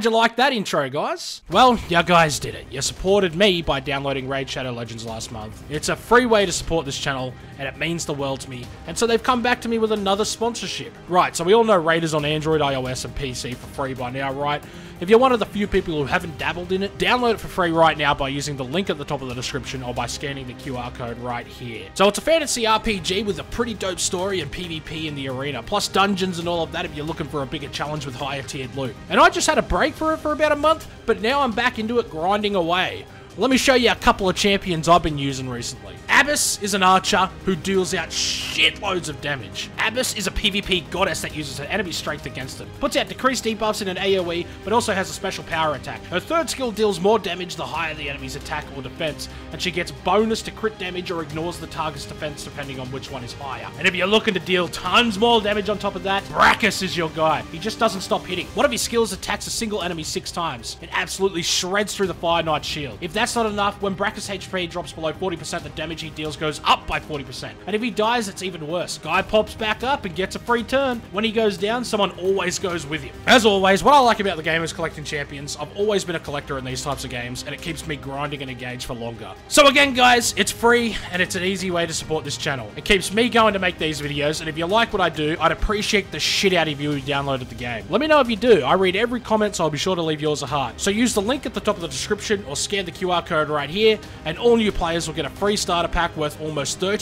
How'd you like that intro, guys? Well, you guys did it. You supported me by downloading Raid Shadow Legends last month. It's a free way to support this channel, and it means the world to me. And so they've come back to me with another sponsorship. Right, so we all know Raid is on Android, iOS, and PC for free by now, right? If you're one of the few people who haven't dabbled in it, download it for free right now by using the link at the top of the description or by scanning the QR code right here. So it's a fantasy RPG with a pretty dope story and PvP in the arena, plus dungeons and all of that if you're looking for a bigger challenge with higher tiered loot. And I just had a break for it for about a month, but now I'm back into it grinding away. Let me show you a couple of champions I've been using recently. Abyss is an archer who deals out shitloads of damage. Abyss is a PvP goddess that uses her enemy strength against them. Puts out decreased debuffs in an AoE, but also has a special power attack. Her third skill deals more damage the higher the enemy's attack or defense, and she gets bonus to crit damage or ignores the target's defense depending on which one is higher. And if you're looking to deal tons more damage on top of that, Brachus is your guy. He just doesn't stop hitting. One of his skills attacks a single enemy six times. It absolutely shreds through the Fire Knight shield. If that's not enough, when Brachus HP drops below 40%, the damage he deals goes up by 40%. And if he dies, it's even worse. Guy pops back up and gets a free turn. When he goes down, someone always goes with him. As always, what I like about the game is collecting champions. I've always been a collector in these types of games, and it keeps me grinding and engaged for longer. So again, guys, it's free, and it's an easy way to support this channel. It keeps me going to make these videos, and if you like what I do, I'd appreciate the shit out of you who downloaded the game. Let me know if you do. I read every comment, so I'll be sure to leave yours a heart. So use the link at the top of the description, or scan the QR code right here, and all new players will get a free starter pack worth almost $30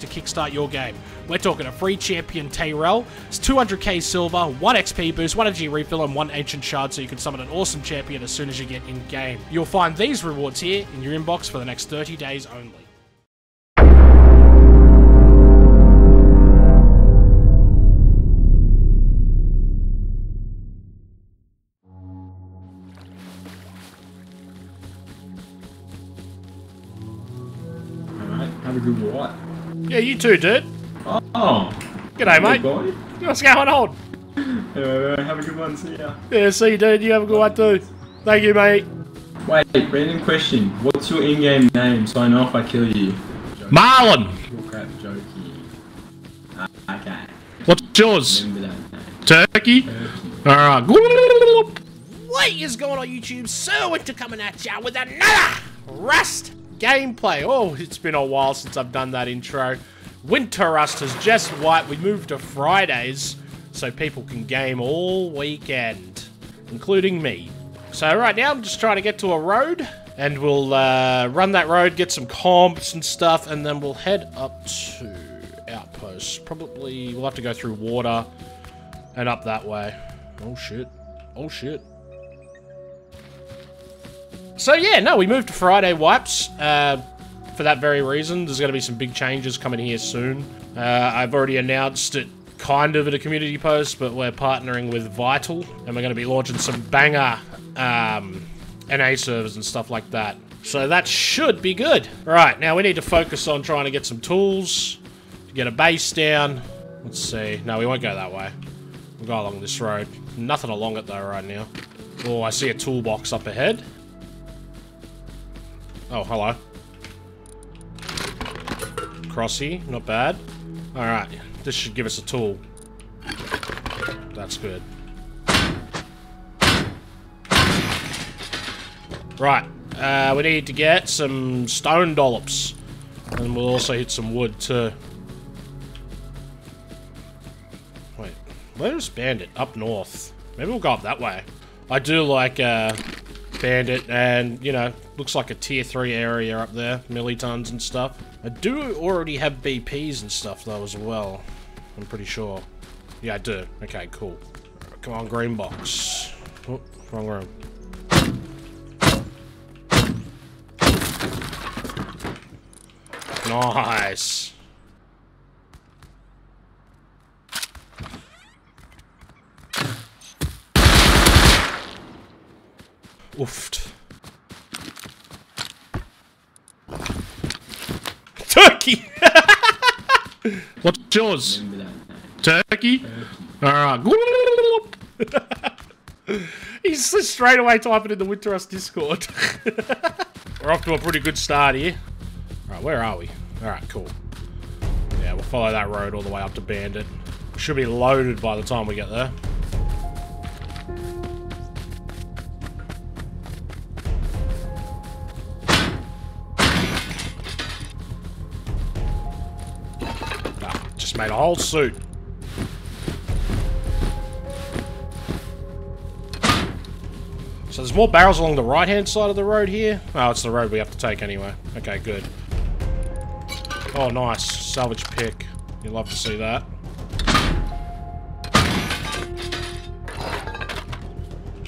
to kickstart your game. We're talking a free champion Tyrell, it's 200k silver, 1 XP boost, 1 energy refill, and 1 ancient shard so you can summon an awesome champion as soon as you get in game. You'll find these rewards here in your inbox for the next 30 days only. Yeah, you too, dude. Oh! G'day, mate. Boy. What's going on? Uh, have a good one, see ya. Yeah, see you, dude. You have a good one too. Thank you, mate. Wait, random question. What's your in-game name so I know if I kill you? Marlon, Your crap jokey. Ah, okay. what's yours? That name. Turkey? Turkey. Alright. What is going on YouTube? Ser Winter coming at ya with another Rust gameplay. Oh, it's been a while since I've done that intro. Winterust has just wiped. We moved to Fridays so people can game all weekend, including me. So right now I'm just trying to get to a road and we'll uh, run that road, get some comps and stuff, and then we'll head up to Outpost. Probably we'll have to go through water and up that way. Oh shit. Oh shit. So yeah, no, we moved to Friday wipes uh, for that very reason. There's going to be some big changes coming here soon. Uh, I've already announced it kind of at a community post, but we're partnering with Vital, and we're going to be launching some banger um, NA servers and stuff like that. So that should be good. Right, now we need to focus on trying to get some tools, to get a base down. Let's see. No, we won't go that way. We'll go along this road. Nothing along it though right now. Oh, I see a toolbox up ahead. Oh, hello. Crossy, not bad. Alright, this should give us a tool. That's good. Right, uh, we need to get some stone dollops. And we'll also hit some wood too. Wait, where's Bandit? Up north. Maybe we'll go up that way. I do like uh, Bandit and, you know, looks like a tier 3 area up there. Millitons and stuff. I do already have BPs and stuff though as well. I'm pretty sure. Yeah, I do. Okay, cool. Come on, green box. Oh, wrong room. Nice. Oofed. Turkey! What's yours? Remember that name. Turkey? Alright. He's just straight away typing in the Winterust Discord. We're off to a pretty good start here. Alright, where are we? Alright, cool. Yeah, we'll follow that road all the way up to Bandit. Should be loaded by the time we get there. Made a whole suit. So there's more barrels along the right-hand side of the road here. Oh, it's the road we have to take anyway. Okay, good. Oh, nice. Salvage pick. You love to see that.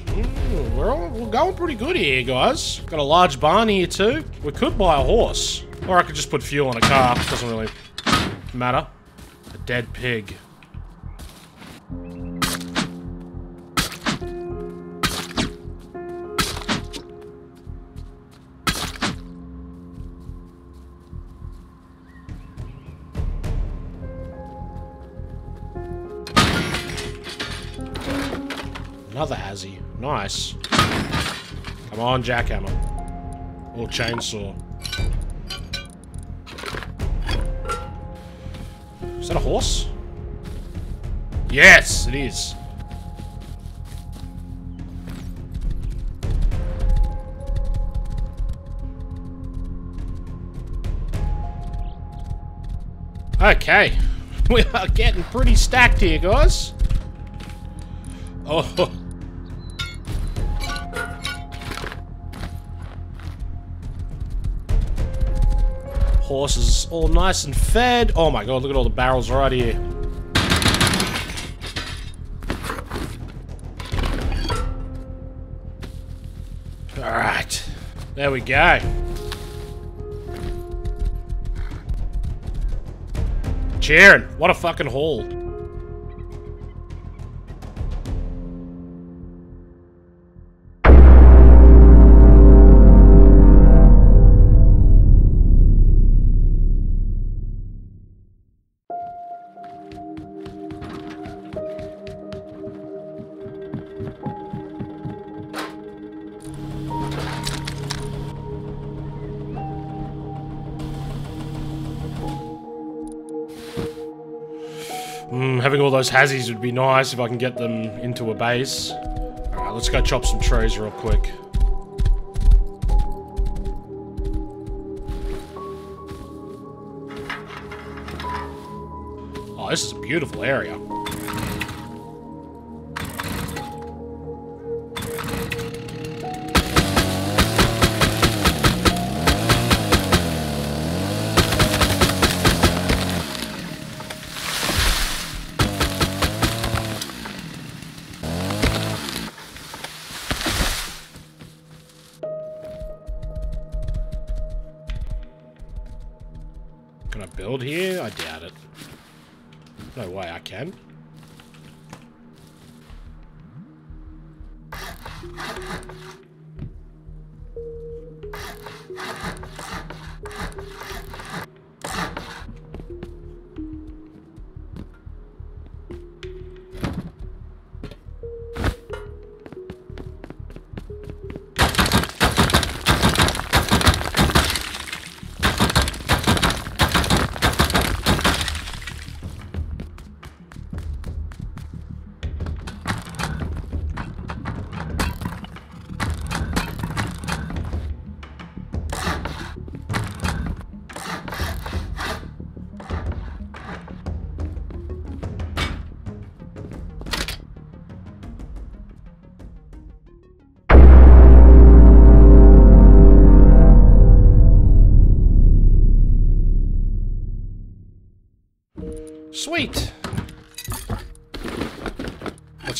Mm, we're, all, we're going pretty good here, guys. Got a large barn here, too. We could buy a horse. Or I could just put fuel in a car. Doesn't really matter. Dead pig. Another Hazzy. Nice. Come on, jackhammer. Or chainsaw. Is that a horse? Yes, it is. Okay. We are getting pretty stacked here, guys. Oh. Horses all nice and fed. Oh my god, look at all the barrels right here. Alright. There we go. Cheering. What a fucking haul. Those hazzies would be nice if I can get them into a base. Alright, let's go chop some trees real quick. Oh, this is a beautiful area.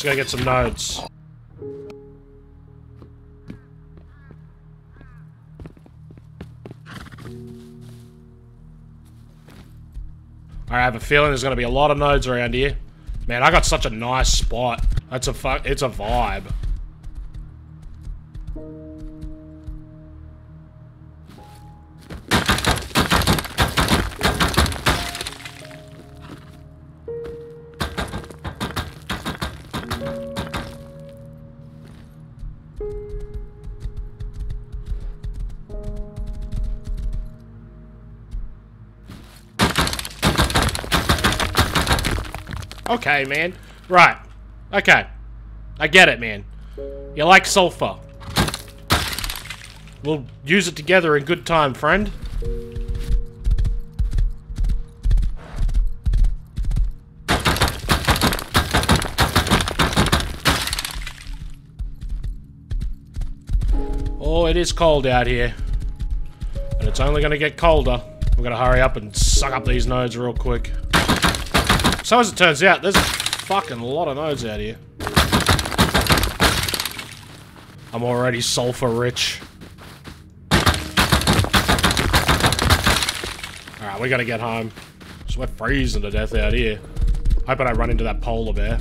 Let's go get some nodes. I have a feeling there's to be a lot of nodes around here. Man, I got such a nice spot. That's a fuck. It's a vibe. Okay, man. Right. Okay. I get it, man. You like sulfur. We'll use it together in good time, friend. Oh, it is cold out here. And it's only going to get colder. We're going to hurry up and suck up these nodes real quick. So as it turns out, there's a fucking lot of nodes out here. I'm already sulfur rich. Alright, we gotta get home. So we're freezing to death out here. Hope I don't run into that polar bear.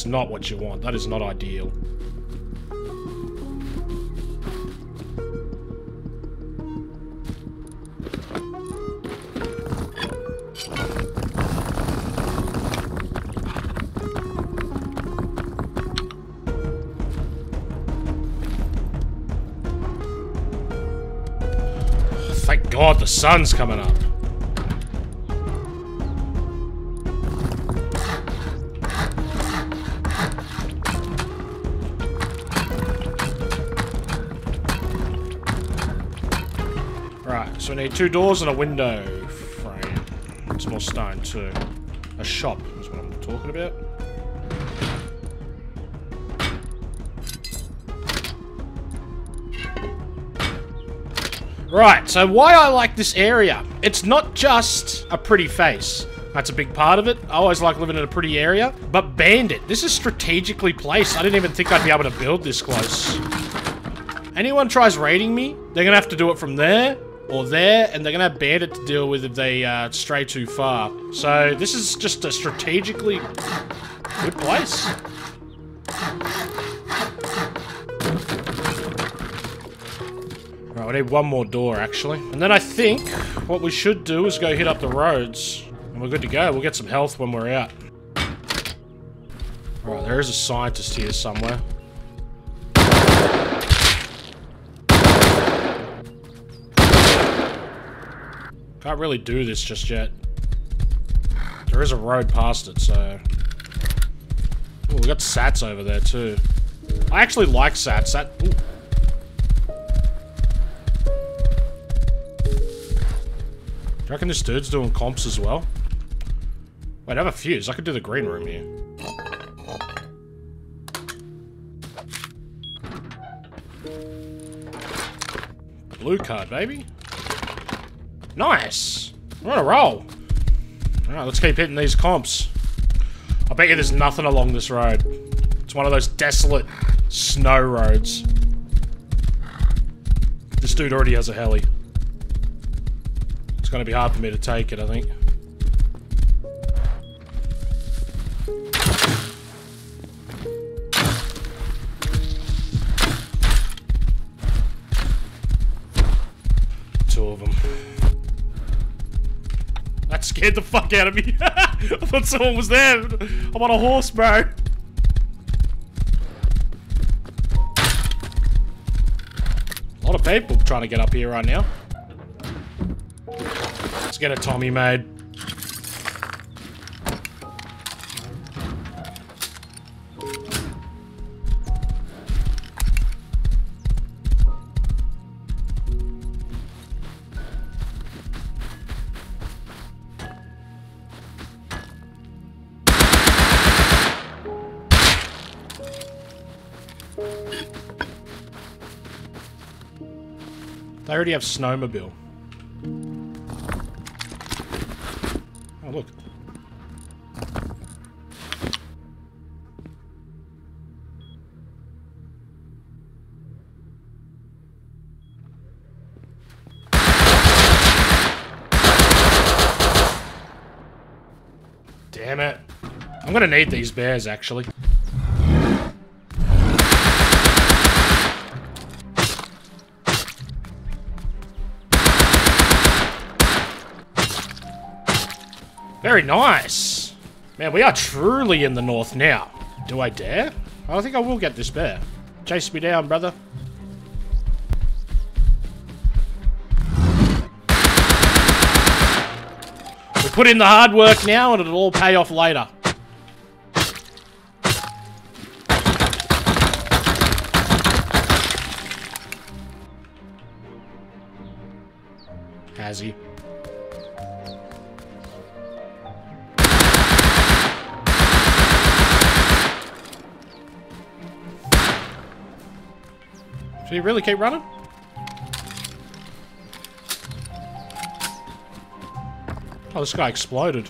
That's not what you want. That is not ideal. Thank God the sun's coming up. Need two doors and a window frame. Some more stone too. A shop is what I'm talking about. Right, so why I like this area. It's not just a pretty face. That's a big part of it. I always like living in a pretty area. But Bandit, this is strategically placed. I didn't even think I'd be able to build this close. Anyone tries raiding me, they're gonna have to do it from there or there, and they're gonna have Bandit to deal with if they uh, stray too far. So this is just a strategically good place. Right, we need one more door, actually. And then I think what we should do is go hit up the roads. And we're good to go. We'll get some health when we're out. Alright, there is a scientist here somewhere. Can't really do this just yet. There is a road past it, so... Oh, we got Sats over there, too. I actually like Sats. Sat... Ooh. Do you reckon this dude's doing comps as well? Wait, I have a fuse. I could do the green room here. Blue card, baby. Nice! We're on a roll. Alright, let's keep hitting these comps. I bet you there's nothing along this road. It's one of those desolate snow roads. This dude already has a heli. It's gonna be hard for me to take it, I think. The fuck out of me. I thought someone was there. I'm on a horse, bro. A lot of people trying to get up here right now. Let's get a Tommy made. Already have snowmobile. Oh, look. Damn it. I'm gonna need these bears, actually. Very nice. Man, we are truly in the north now. Do I dare? I think I will get this bear. Chase me down, brother. We put in the hard work now and it'll all pay off later. Has he? Should he really keep running? Oh, this guy exploded.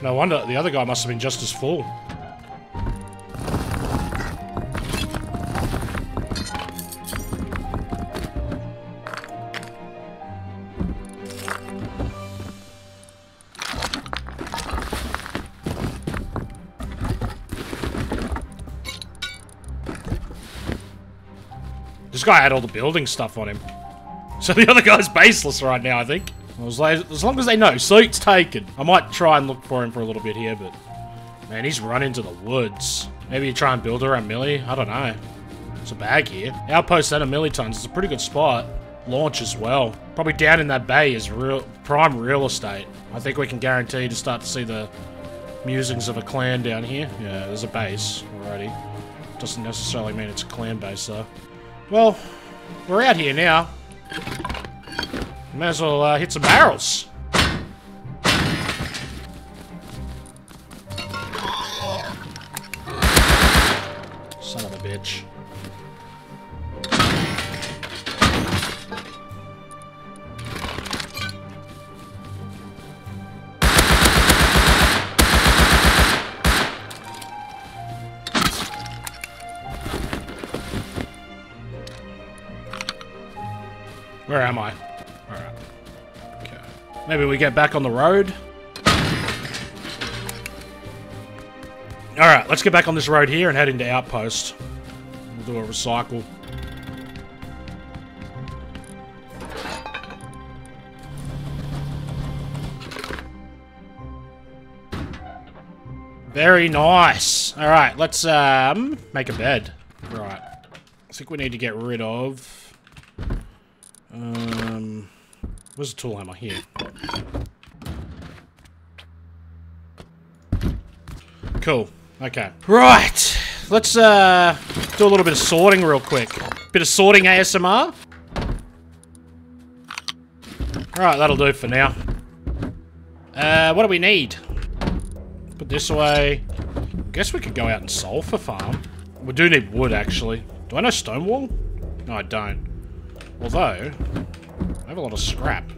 No wonder the other guy must have been just as full. This guy had all the building stuff on him. So the other guy's baseless right now, I think. As, long as they know, suit's taken. I might try and look for him for a little bit here, but... Man, he's run into the woods. Maybe try and build around Millie? I don't know. There's a bag here. Outpost and a millitons. It's a pretty good spot. Launch as well. Probably down in that bay is real prime real estate. I think we can guarantee to start to see the musings of a clan down here. Yeah, there's a base already. Doesn't necessarily mean it's a clan base, though. Well, we're out here now. May as well uh, hit some barrels. Maybe we get back on the road. Alright, let's get back on this road here and head into Outpost. We'll do a recycle. Very nice. Alright, let's um make a bed. Right. I think we need to get rid of um, where's the tool hammer? Here. Cool. Okay. Right. Let's uh do a little bit of sorting real quick. Bit of sorting ASMR. Alright, that'll do for now. Uh, what do we need? Put this away. I guess we could go out and sulfur farm. We do need wood, actually. Do I know stonewall? No, I don't. Although, have a lot of scrap.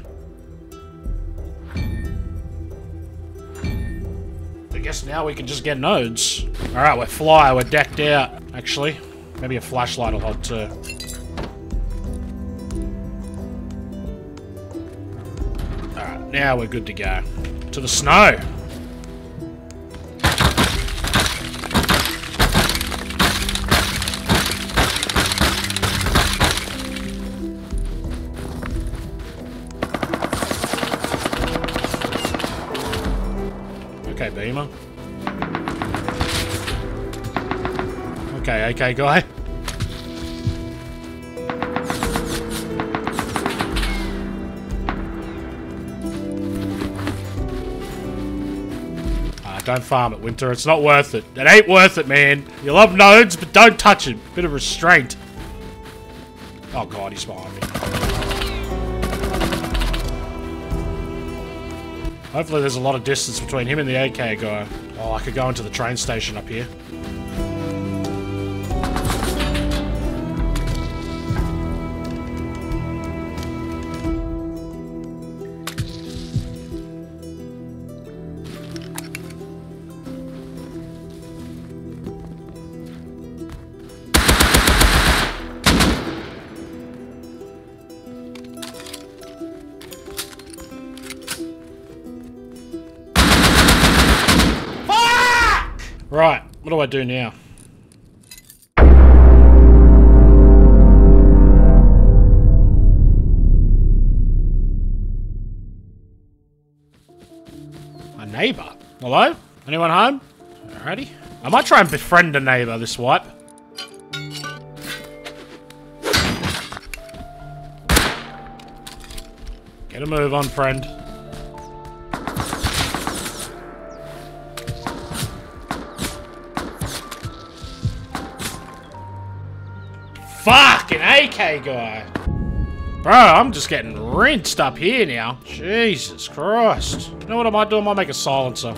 I guess now we can just get nodes. Alright, we're fly, we're decked out. Actually, maybe a flashlight will help too. Alright, now we're good to go. To the snow! Okay. Okay, guy. Ah, don't farm it, Winter. It's not worth it. It ain't worth it, man. You love nodes, but don't touch it. Bit of restraint. Oh god, he's behind Hopefully there's a lot of distance between him and the AK guy. Oh, I could go into the train station up here. I do now? My neighbor? Hello? Anyone home? Alrighty. I might try and befriend a neighbor this wipe. Get a move on, friend. Fucking AK guy. Bro, I'm just getting rinsed up here now. Jesus Christ. You know what I might do? I might make a silencer.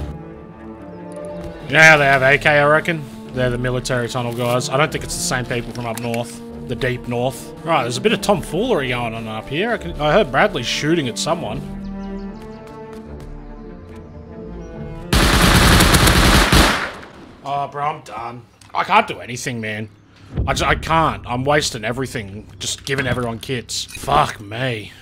You know how they have AK, I reckon? They're the military tunnel guys. I don't think it's the same people from up north. The deep north. Right, there's a bit of tomfoolery going on up here. I, can, I heard Bradley shooting at someone. Oh, bro, I'm done. I can't do anything, man. I, just, I can't. I'm wasting everything. Just giving everyone kits. Fuck me.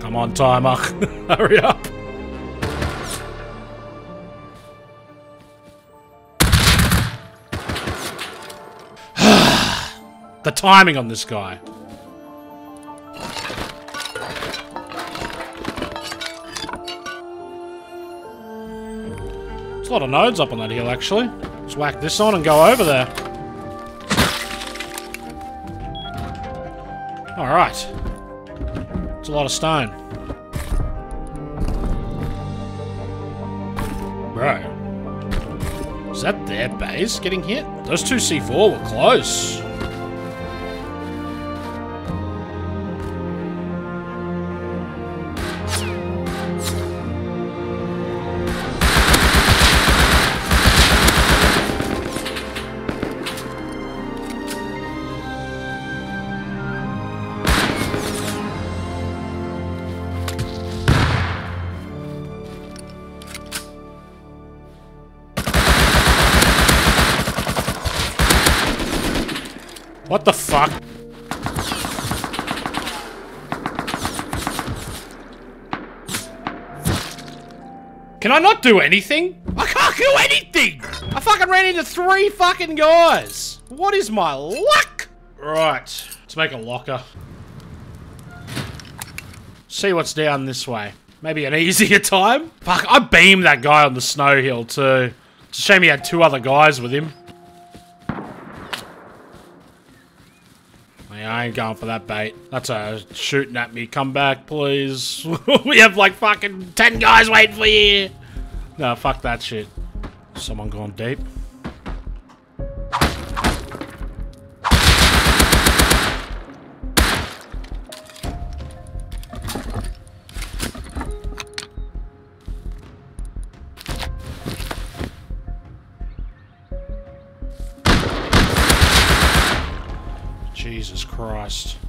Come on, timer. Hurry up. the timing on this guy. A lot of nodes up on that hill, actually. Let's whack this on and go over there. Alright. It's a lot of stone. Bro. Is that their base getting hit? Those two C4 were close. What the fuck? Can I not do anything? I can't do anything! I fucking ran into three fucking guys! What is my luck? Right, let's make a locker. See what's down this way. Maybe an easier time? Fuck, I beamed that guy on the snow hill too. It's a shame he had two other guys with him. I ain't going for that bait. That's a shooting at me. Come back, please. we have like fucking 10 guys waiting for you. No, fuck that shit. Someone going deep. 15.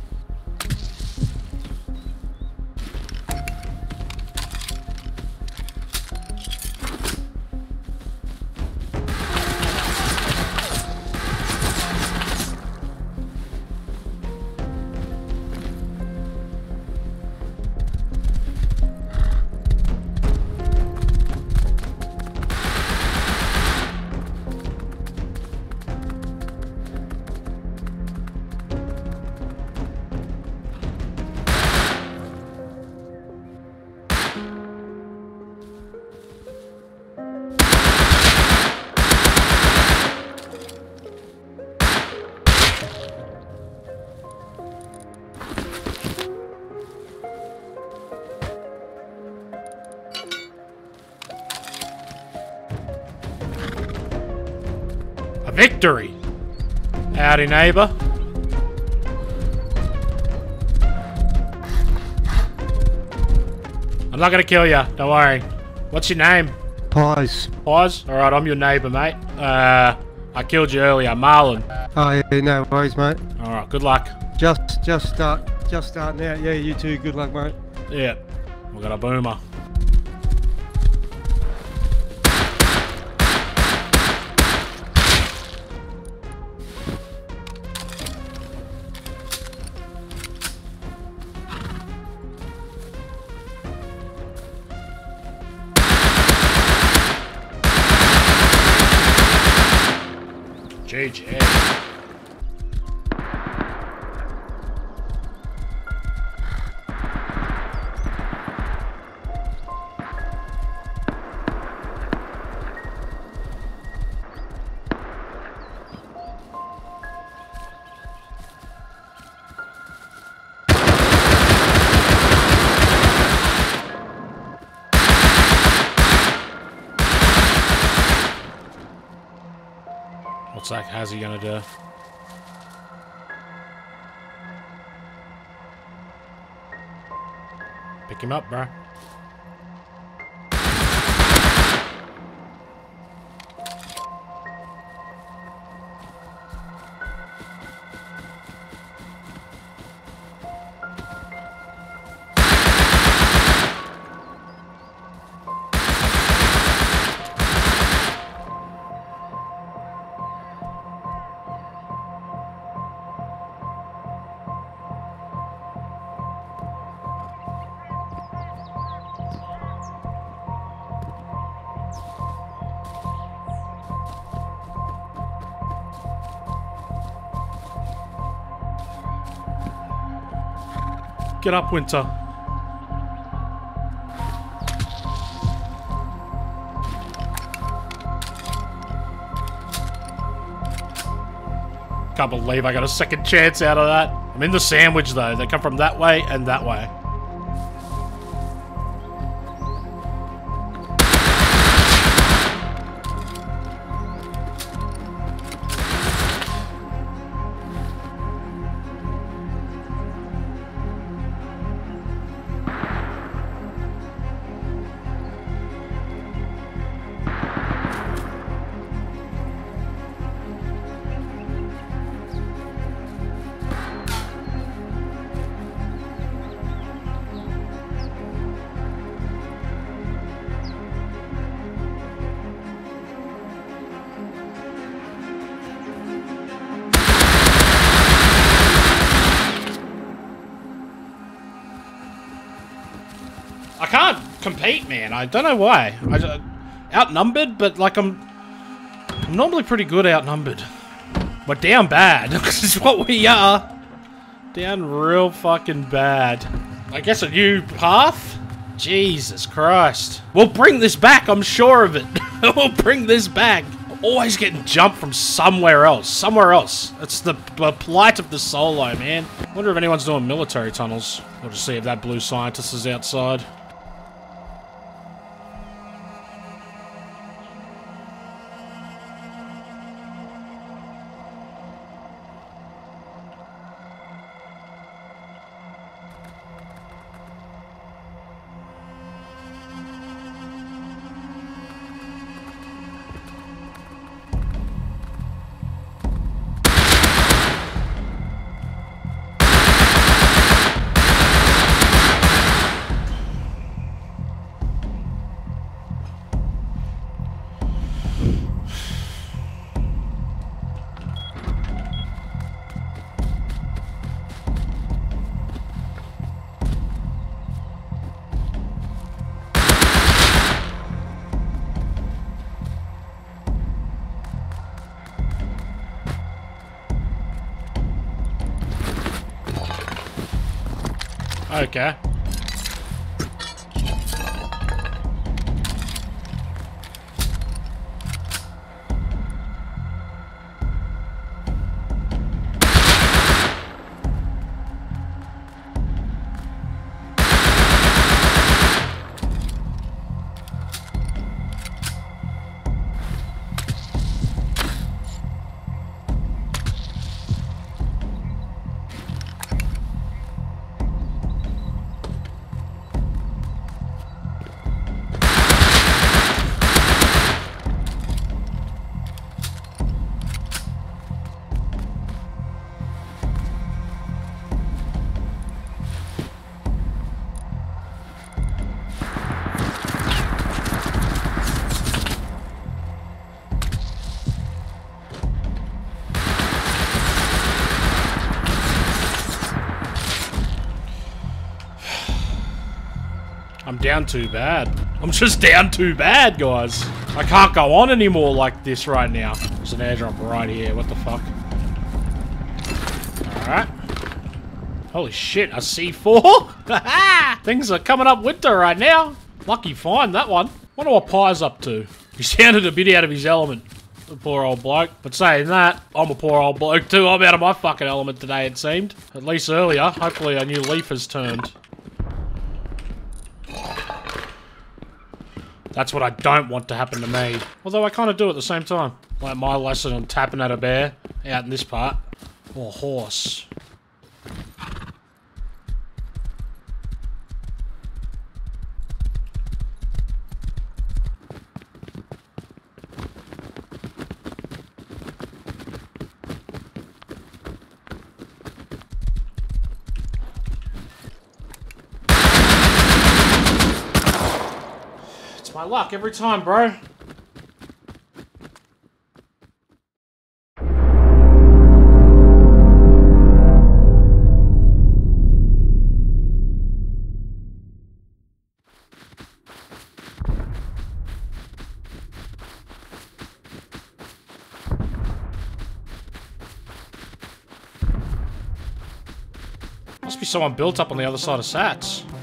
Victory! Howdy, neighbor. I'm not gonna kill you, don't worry. What's your name? Pies. Pause? Alright, I'm your neighbor, mate. Uh, I killed you earlier, Marlon. Oh, yeah, no worries, mate. Alright, good luck. Just, just start, just starting out. Yeah, you too. Good luck, mate. Yeah, we got a boomer. What's how's he gonna do? Pick him up, bro. Get up, Winter. Can't believe I got a second chance out of that. I'm in the sandwich though. They come from that way and that way. I don't know why. I ju- outnumbered, but like I'm, I'm normally pretty good outnumbered. But down bad. this is what we are. Down real fucking bad. I guess a new path? Jesus Christ. We'll bring this back, I'm sure of it. we'll bring this back. Always getting jumped from somewhere else. Somewhere else. It's the, the plight of the solo, man. Wonder if anyone's doing military tunnels. We'll just see if that blue scientist is outside. Okay. Down too bad. I'm just down too bad, guys. I can't go on anymore like this right now. There's an airdrop right here. What the fuck? Alright. Holy shit, a C4? Things are coming up winter right now. Lucky find, that one. Wonder what Pie's up to. He sounded a bit out of his element. The poor old bloke. But saying that, I'm a poor old bloke too. I'm out of my fucking element today, it seemed. At least earlier. Hopefully a new leaf has turned. That's what I don't want to happen to me. Although I kind of do at the same time. Like my lesson on tapping at a bear out in this part. Or a horse. My luck every time, bro. Must be someone built up on the other side of Sats.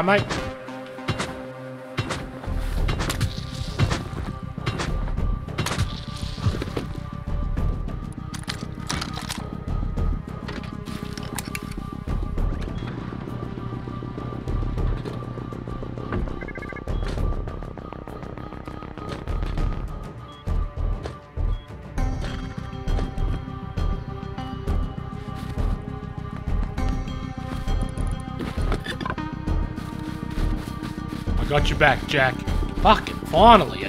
You alright, mate? Got you back, Jack. Fucking finally,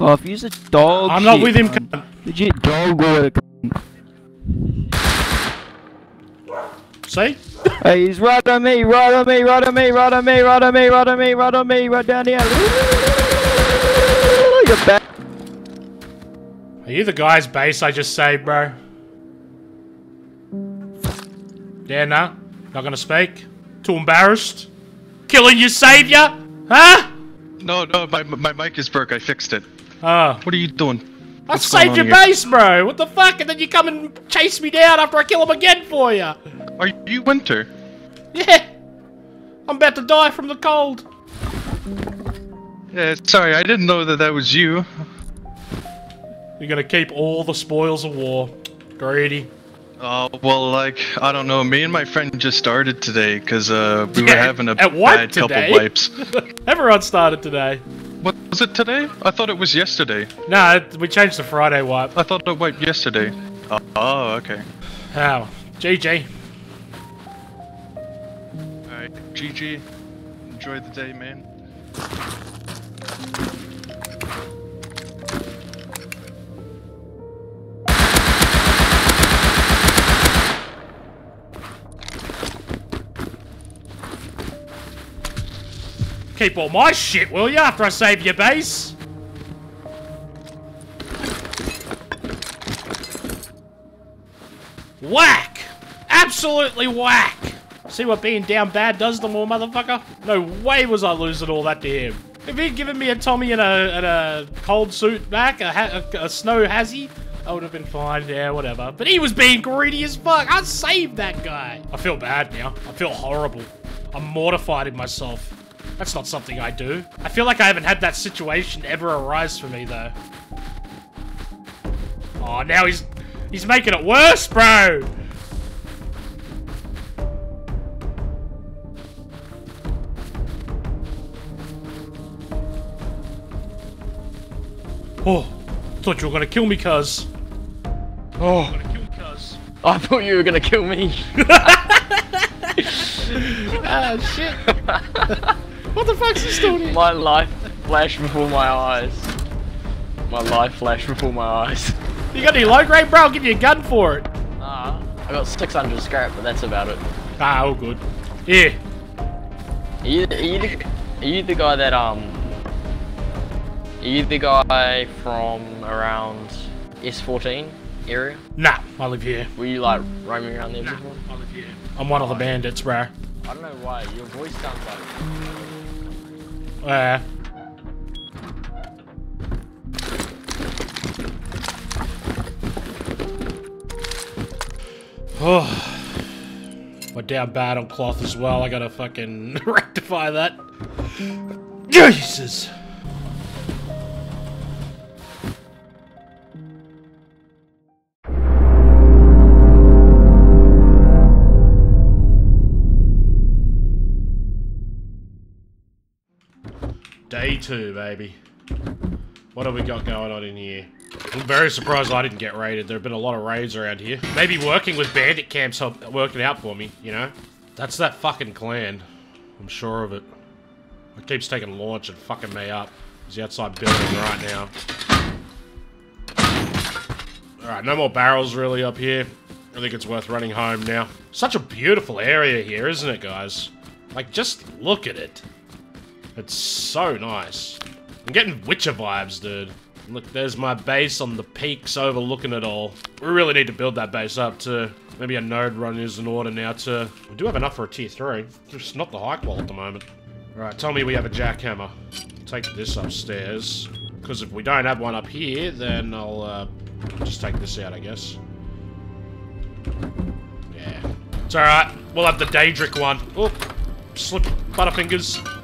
Fuck off, use a dog I'm not with him. man. cunt. Legit dog word. See? Hey, he's right on me, right on me, right on me, right on me, right on me, right on me, right on me, right down here. You're back. Are you the guy's base I just saved, bro? Yeah, no? Not gonna speak? Too embarrassed? Killing your savior? Huh? No, no, my, my mic is broke. I fixed it. Ah. What are you doing? I What's saved your here? base, bro. What the fuck? And then you come and chase me down after I kill him again for you. Are you Winter? Yeah. I'm about to die from the cold. Yeah, sorry, I didn't know that that was you. You're gonna keep all the spoils of war. Greedy. Oh, well, like, I don't know. Me and my friend just started today because uh, we were having a bad couple today? wipes. Everyone started today. What was it today? I thought it was yesterday. No, it- we changed the Friday wipe. I thought it wiped yesterday. Oh, oh okay. How? GG. Alright, GG. Enjoy the day, man. Keep all my shit, will you, after I save your base? Whack! Absolutely whack! See what being down bad does to more motherfucker? No way was I losing all that to him. If he'd given me a Tommy and a, and a cold suit back, a, a, a snow hazy, I would have been fine, yeah, whatever. But he was being greedy as fuck. I saved that guy. I feel bad now. I feel horrible. I'm mortified in myself. That's not something I do. I feel like I haven't had that situation ever arise for me, though. Oh, now he's... He's making it worse, bro! Oh, thought you were gonna kill me, cuz. Oh, Gonna kill me, cuz. I thought you were gonna kill me. Ah, shit. what the fuck's this doing? My life flashed before my eyes. My life flashed before my eyes. You got any low grade, bro? I'll give you a gun for it. Ah, I got 600 scrap, but that's about it. Ah, all good. Yeah. Are you, are you, the, are you the guy that, um... Are you the guy from around S14 area? Nah, I live here. Were you, like, roaming around there before? I live here. I'm one of the bandits, bro. I don't know why, your voice sounds like... Uh, oh. We're down bad on cloth as well. I gotta fucking rectify that. Jesus. Day two, baby. What have we got going on in here? I'm very surprised I didn't get raided. There have been a lot of raids around here. Maybe working with bandit camps helped worked it out for me, you know? That's that fucking clan. I'm sure of it. It keeps taking launch and fucking me up. He's outside building right now. Alright, no more barrels really up here. I think it's worth running home now. Such a beautiful area here, isn't it, guys? Like, just look at it. It's so nice. I'm getting Witcher vibes, dude. Look, there's my base on the peaks overlooking it all. We really need to build that base up too. Maybe a node run is in order now too. We do have enough for a tier 3. Just not the high qual at the moment. Alright, tell me we have a jackhammer. Take this upstairs. Because if we don't have one up here, then I'll uh, just take this out, I guess. Yeah. It's alright. We'll have the Daedric one. Oh, slip butterfingers.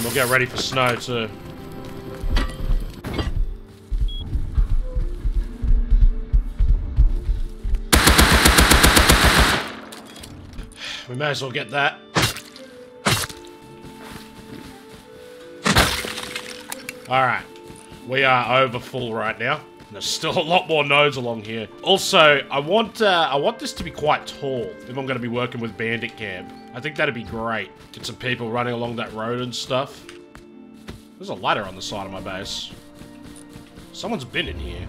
And we'll get ready for snow too. We may as well get that. Alright. We are over full right now. There's still a lot more nodes along here. Also, I want uh, I want this to be quite tall if I'm going to be working with Bandit Camp. I think that'd be great. Get some people running along that road and stuff. There's a ladder on the side of my base. Someone's been in here.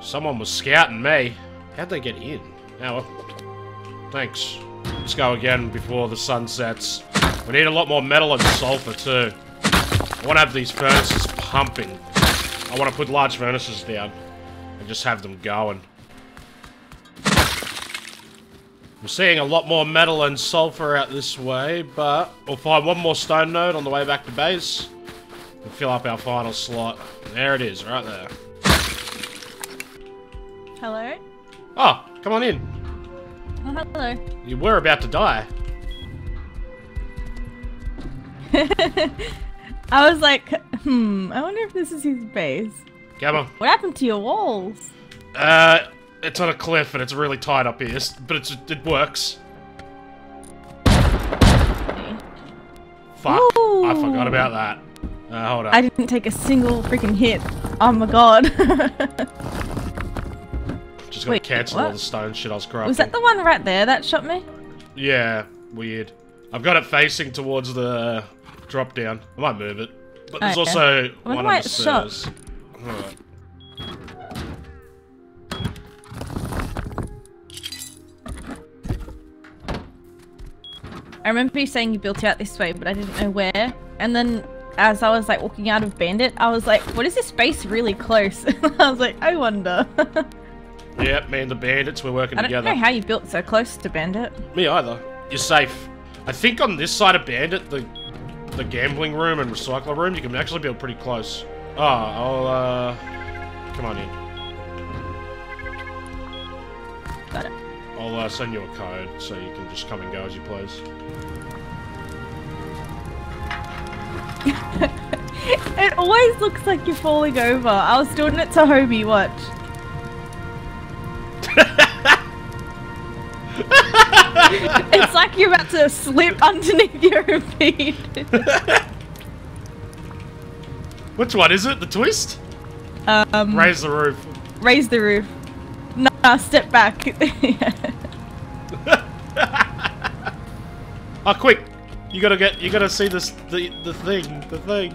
Someone was scouting me. How'd they get in? Oh, well. Thanks. Let's go again before the sun sets. We need a lot more metal and sulfur too. I want to have these furnaces pumping. I want to put large furnaces down and just have them going. I'm seeing a lot more metal and sulfur out this way, but we'll find one more stone node on the way back to base and fill up our final slot. There it is, right there. Hello? Oh, come on in. Oh, hello. You were about to die. I was like, hmm, I wonder if this is his base. On. What happened to your walls? Uh, it's on a cliff and it's really tight up here, but it's, it works. Fuck, I forgot about that. Uh, hold I didn't take a single freaking hit. Oh my god. Just gonna wait, cancel all the stone shit I was crafting. was that the one right there that shot me? Yeah, weird. I've got it facing towards the drop down. I might move it. But there's Okay. also one on the stairs. I remember you saying you built it out this way, but I didn't know where. And then as I was like walking out of Bandit, I was like, what is this space really close? I was like, I wonder. Yep, me and the bandits, we're working together. I don't together. know how you built so close to Bandit. Me either. You're safe. I think on this side of Bandit, the the gambling room and recycler room, you can actually build pretty close. Oh, I'll, uh... Come on in. Got it. I'll uh, send you a code so you can just come and go as you please. It always looks like you're falling over. I was doing it to Hobie, watch. it's like you're about to slip underneath your feet. Which one is it? The twist? um, Raise the roof. raise the roof. Nah, step back. Oh, quick! You gotta get, you gotta see this, the, the thing, the thing.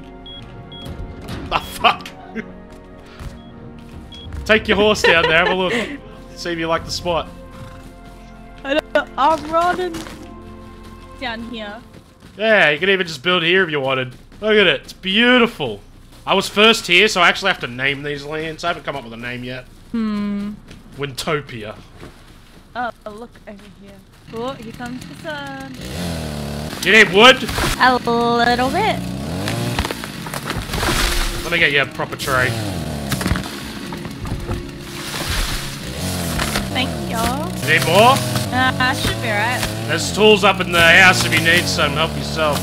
Oh, fuck! Take your horse down there, have a look. See if you like the spot. I'm running down here. Yeah, you can even just build here if you wanted. Look at it, it's beautiful. I was first here, so I actually have to name these lands. I haven't come up with a name yet. Hmm. Wintopia. Oh, look over here. Oh, here comes the sun. You need wood? A little bit. Let me get you a proper tray. Thank you. You need more? Uh, should be right. There's tools up in the house if you need some. Help yourself.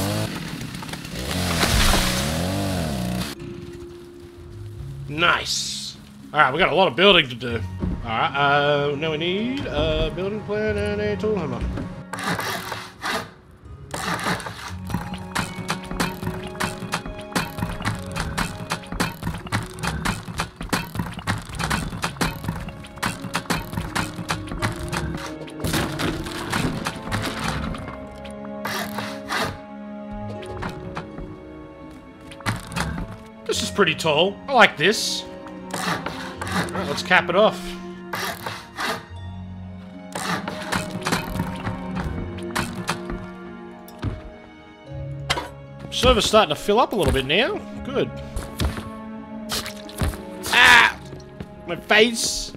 Nice. Alright, we got a lot of building to do. Alright, uh, now we need a building plan and a tool hammer. Pretty tall. I like this. Alright, let's cap it off. Server's starting to fill up a little bit now. Good. Ah! My face!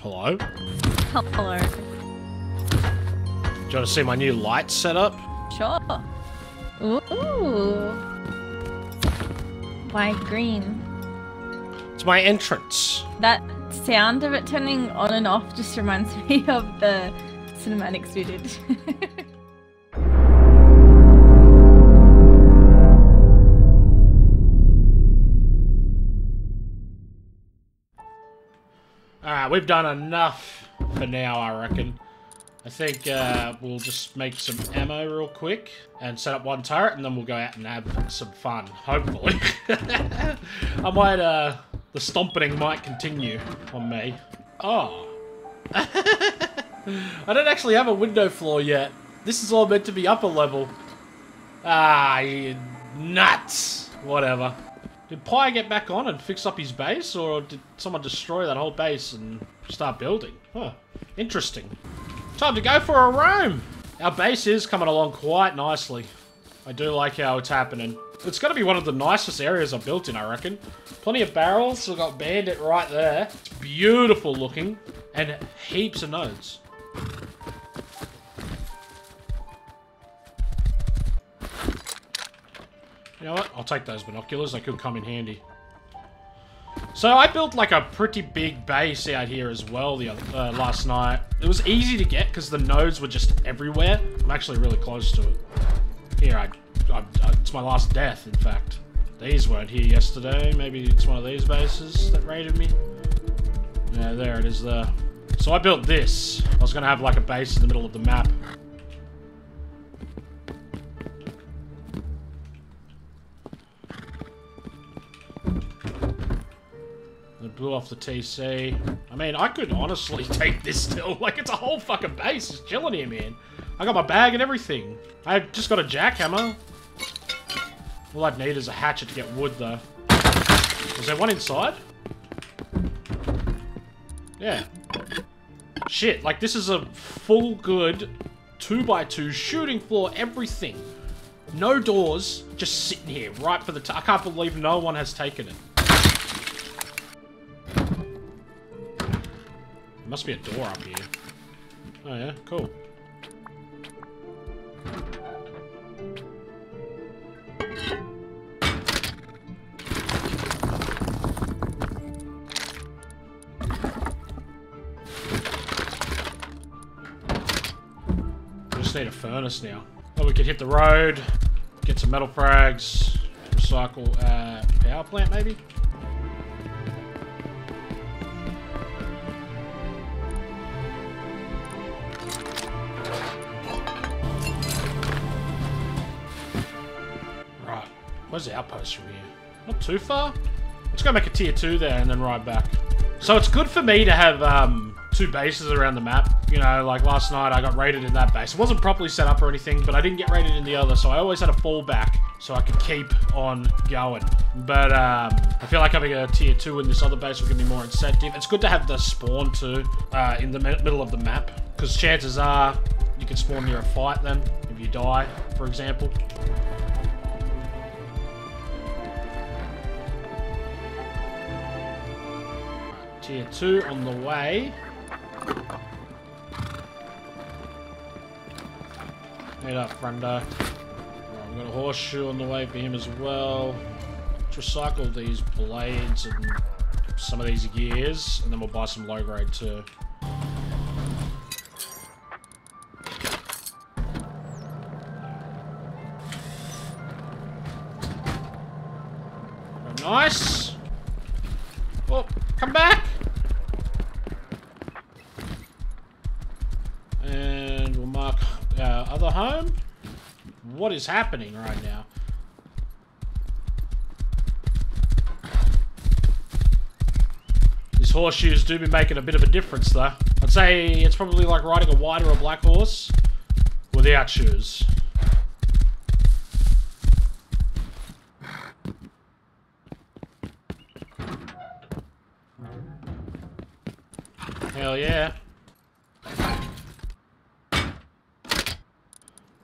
Hello? Hello. Do you want to see my new light setup? Sure. Ooh. Why green. It's my entrance. That sound of it turning on and off just reminds me of the cinematics we did. Alright, ah, we've done enough for now, I reckon. I think uh, we'll just make some ammo real quick and set up one turret and then we'll go out and have some fun, hopefully. I might, uh, the stomping might continue on me. Oh. I don't actually have a window floor yet. This is all meant to be upper level. Ah, you nuts. Whatever. Did Pi get back on and fix up his base, or did someone destroy that whole base and start building? Huh. Interesting. Time to go for a roam. Our base is coming along quite nicely. I do like how it's happening. It's going to be one of the nicest areas I've built in, I reckon. Plenty of barrels. We've got Bandit right there. It's beautiful looking. And heaps of nodes. You know what? I'll take those binoculars. They could come in handy. So I built like a pretty big base out here as well the other, uh, last night. It was easy to get because the nodes were just everywhere. I'm actually really close to it. Here, I, I, I, it's my last death, in fact. These weren't here yesterday. Maybe it's one of these bases that raided me. Yeah, there it is there. So I built this. I was going to have like a base in the middle of the map. Blew off the TC. I mean, I could honestly take this still. Like, it's a whole fucking base It's chilling here, man. I got my bag and everything. I just got a jackhammer. All I'd need is a hatchet to get wood, though. Was there one inside? Yeah. Shit, like, this is a full good 2x2 shooting floor, everything. No doors, just sitting here, right for the I can't believe no one has taken it. Must be a door up here. Oh yeah, cool. Just need a furnace now. Oh, we could hit the road, get some metal frags, recycle uh, power plant maybe? Where's the outpost from here? Not too far. Let's go make a tier 2 there and then ride back. So it's good for me to have um, two bases around the map. You know, like last night I got raided in that base. It wasn't properly set up or anything, but I didn't get raided in the other, so I always had a fallback so I could keep on going. But um, I feel like having a tier 2 in this other base will give me more incentive. It's good to have the spawn too uh, in the middle of the map, because chances are you can spawn near a fight then, if you die, for example. Tier 2 on the way. Made up. Right, we've got a horseshoe on the way for him as well. Recycle these blades and some of these gears, and then we'll buy some low grade too. Nice. Oh, come back. And we'll mark our other home. What is happening right now? These horseshoes do be making a bit of a difference, though. I'd say it's probably like riding a white or a black horse without shoes. Hell yeah.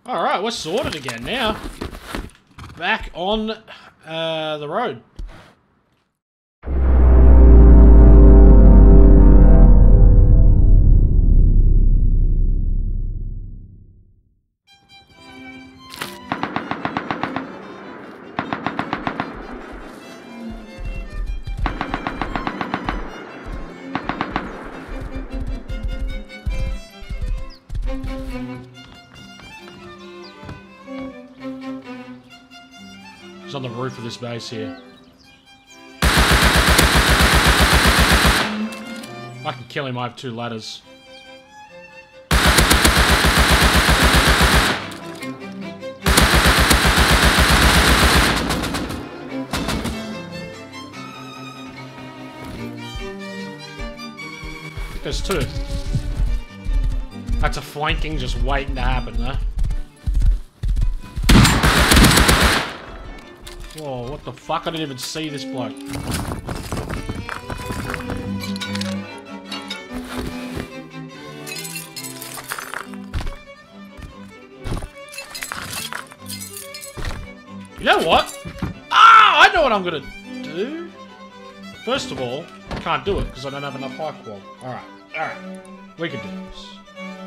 Alright, we're sorted again now. Back on uh, the road. This base here. I can kill him, I have two ladders. There's two. That's a flanking just waiting to happen there. Oh, what the fuck? I didn't even see this bloke. You know what? Ah, I know what I'm gonna do. First of all, I can't do it because I don't have enough high qual. Alright, alright. We can do this.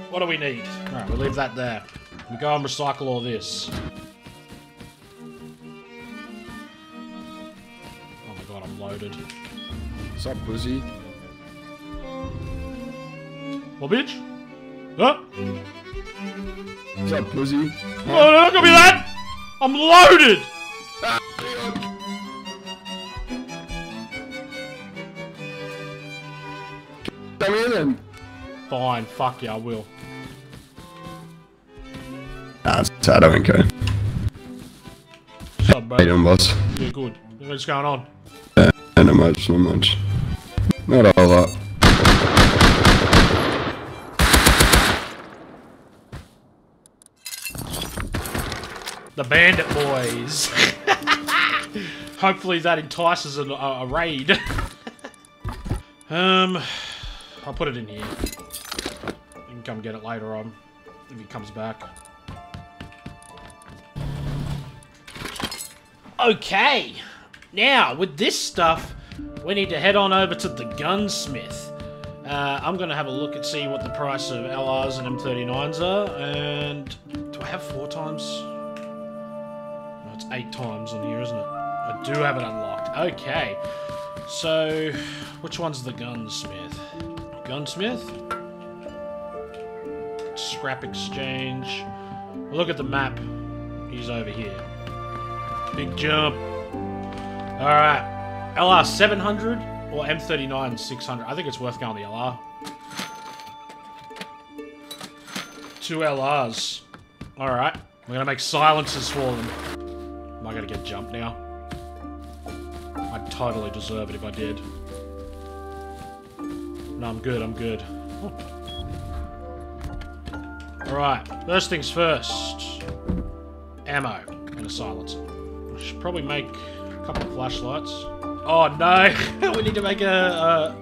What do we need? Alright, we leave that there. We go and recycle all this. Loaded. What's up, pussy? What, bitch? Huh? What's up, pussy? Oh, no, not gonna be that! I'm loaded! Come in then. Fine, fuck yeah, I will. Nah, it's sad, I don't care. What's up, bro? How you doing, boss? Yeah, good. What's going on? Not much, not much. Not a whole lot. The Bandit Boys. Hopefully that entices a, a, a raid. um, I'll put it in here. You can come get it later on if he comes back. Okay, now with this stuff, we need to head on over to the gunsmith. Uh, I'm gonna have a look and see what the price of LRs and M39s are, and do I have four times? No, it's eight times on here, isn't it? I do have it unlocked. Okay. So, which one's the gunsmith? Gunsmith? Scrap exchange. Look at the map. He's over here. Big jump. Alright. LR 700 or M39 600? I think it's worth going the LR. Two LRs. Alright. We're gonna make silencers for them. Am I gonna get jumped now? I'd totally deserve it if I did. No, I'm good, I'm good. Alright, first things first. Ammo and a silencer. I should probably make couple of flashlights. Oh no! we need to make a,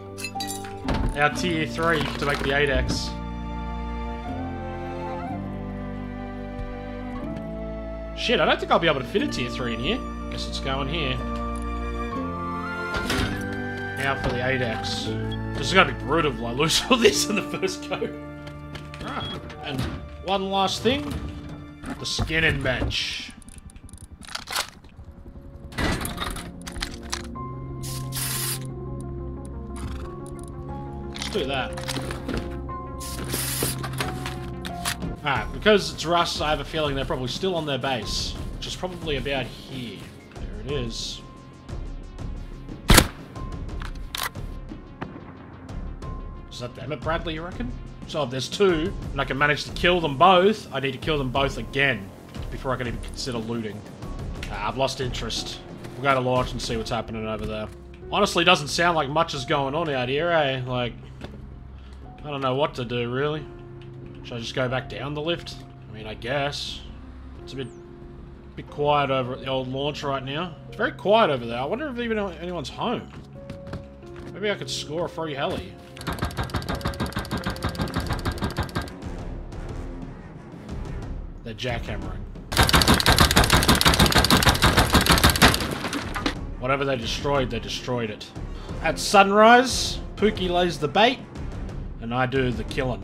a our tier 3 to make the 8x. Shit, I don't think I'll be able to fit a tier 3 in here. Guess it's going here. Now for the 8x. This is gonna be brutal if I lose all this in the first go. Right. And one last thing. The skinning bench. That. Alright, because it's Rust, I have a feeling they're probably still on their base. Which is probably about here. There it is. Is that them at Bradley, you reckon? So if there's two, and I can manage to kill them both, I need to kill them both again before I can even consider looting. Ah, I've lost interest. We'll go to launch and see what's happening over there. Honestly, doesn't sound like much is going on out here, eh? Like, I don't know what to do, really. Should I just go back down the lift? I mean, I guess. It's a bit, bit quiet over at the old launch right now. It's very quiet over there. I wonder if even anyone's home. Maybe I could score a free heli. They're jackhammering. Whatever they destroyed, they destroyed it. At sunrise, Pookie lays the bait, and I do the killing.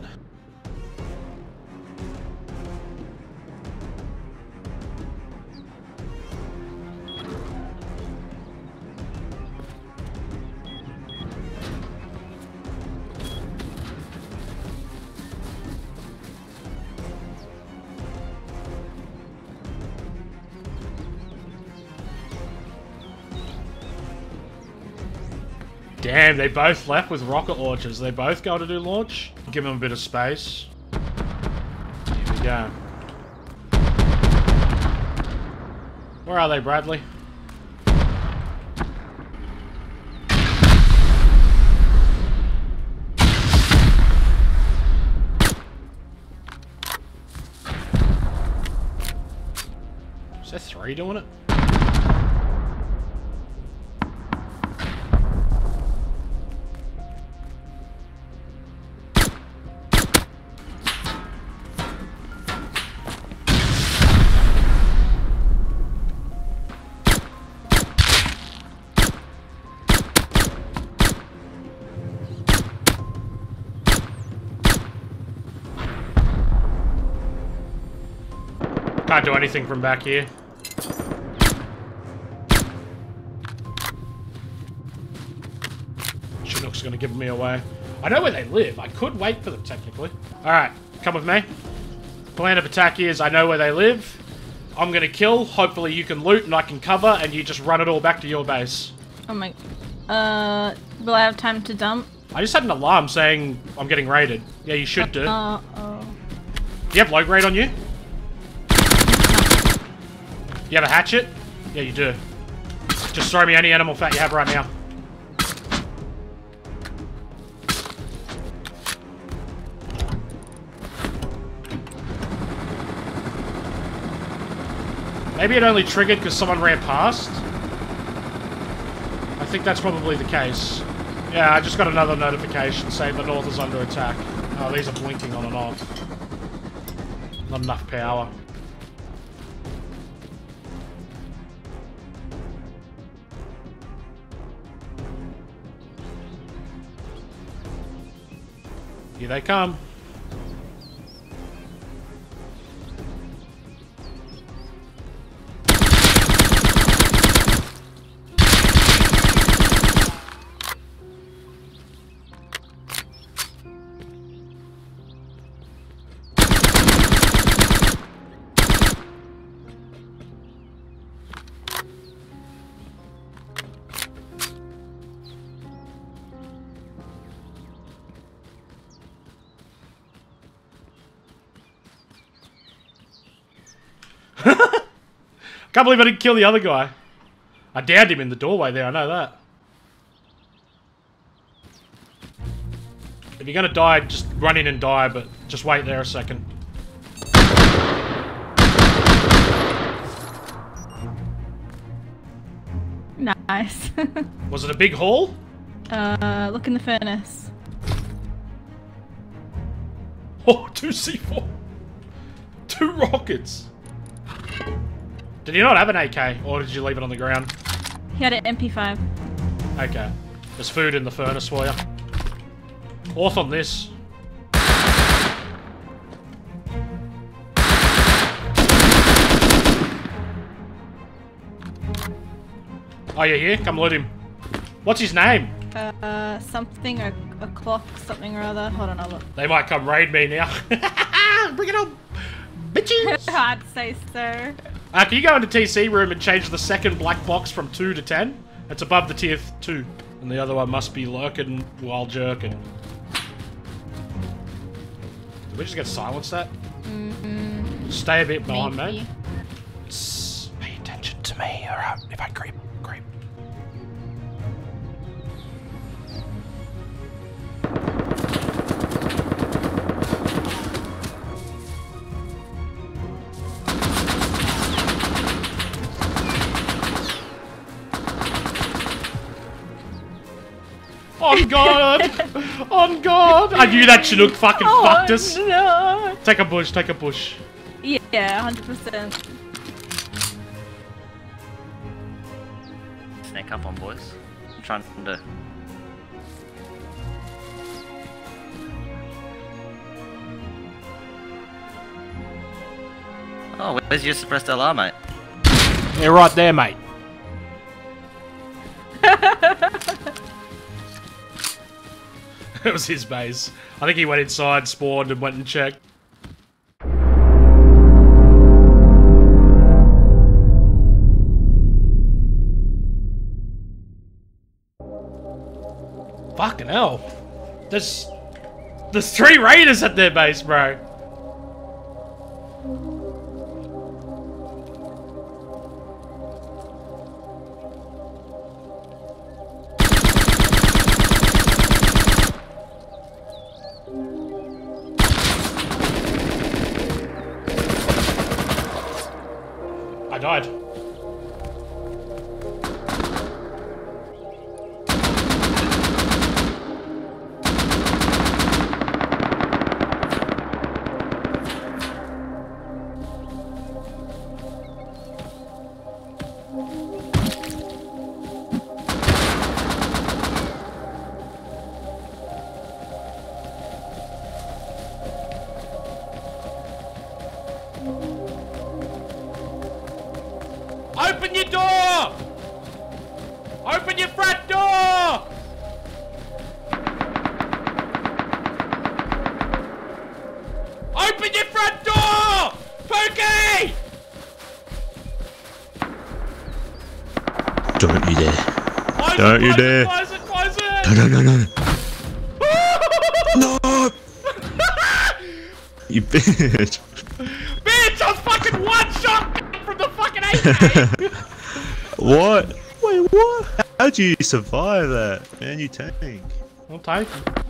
Damn, they both left with rocket launchers. They both go to do launch. Give them a bit of space. Here we go. Where are they, Bradley? Is there three doing it? Can't do anything from back here. Chinook's gonna give me away. I know where they live. I could wait for them, technically. Alright, come with me. Plan of attack is I know where they live. I'm gonna kill. Hopefully you can loot and I can cover, and you just run it all back to your base. Oh my. Uh, will I have time to dump? I just had an alarm saying I'm getting raided. Yeah, you should do. Uh oh. Do you have low grade on you? You have a hatchet? Yeah, you do. Just throw me any animal fat you have right now. Maybe it only triggered because someone ran past. I think that's probably the case. Yeah, I just got another notification saying the north is under attack. Oh, these are blinking on and off. Not enough power. Here they come. Can't believe I didn't kill the other guy. I downed him in the doorway there, I know that. If you're gonna die, just run in and die, but just wait there a second. Nice. Was it a big haul? uh, look in the furnace. Oh, two C4. Two rockets. Did you not have an AK, or did you leave it on the ground? He had an MP5. Okay. There's food in the furnace for you. Off on this. Oh, you're here? Come loot him. What's his name? Uh, something, a, a clock, something or other. Hold on, I'll look. They might come raid me now. Bring it on, bitches! I'd say so. Uh, can you go into TC room and change the second black box from 2 to 10? It's above the tier 2. And the other one must be lurking while jerking. Did we just get silenced that? Mm-hmm. Stay a bit behind Maybe. me. Pay attention to me, alright? If I creep, God! On God! I knew that Chinook fucking Oh, fucked us. no. Take a bush, take a bush. Yeah, 100%. Snake up on boys. I'm trying to. Oh, where's your suppressed alarm, mate? Yeah, right there, mate. it was his base. I think he went inside, spawned, and went and checked. Fucking hell. There's... There's three raiders at their base, bro. Open your door! Open your front door! Open your front door! Pookie! Don't you dare. Close Don't it, you dare. Close it, close it! No, no, no, no. No! You. Bitch, What? Wait, what? How'd you survive that? Man, you tank. Take it.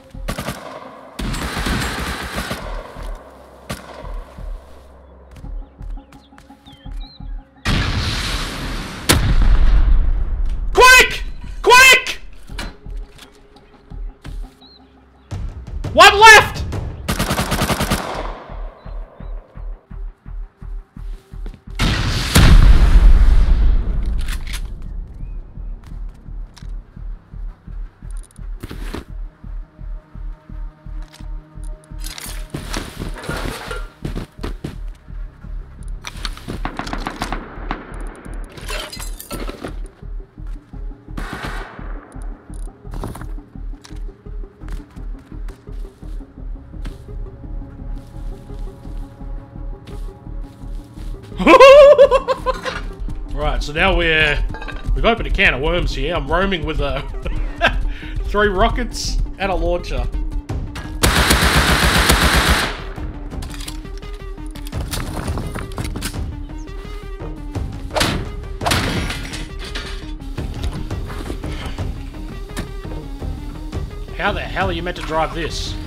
Opened a can of worms here. I'm roaming with uh, three rockets and a launcher. How the hell are you meant to drive this?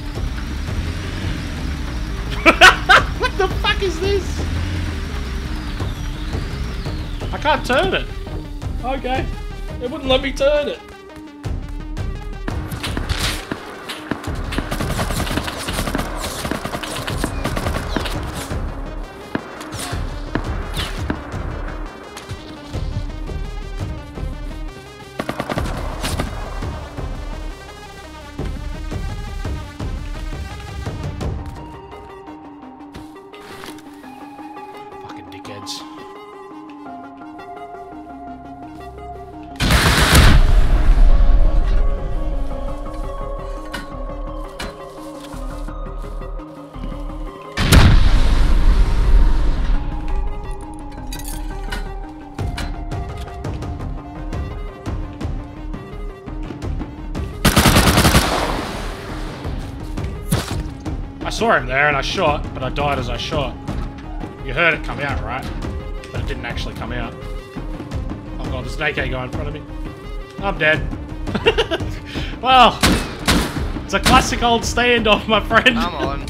what the fuck is this? I can't turn it. Okay. It wouldn't let me turn it. Saw him there and I shot, but I died as I shot. You heard it come out, right? But it didn't actually come out. Oh god, there's an AK guy in front of me. I'm dead. well, it's a classic old standoff, my friend. I'm on.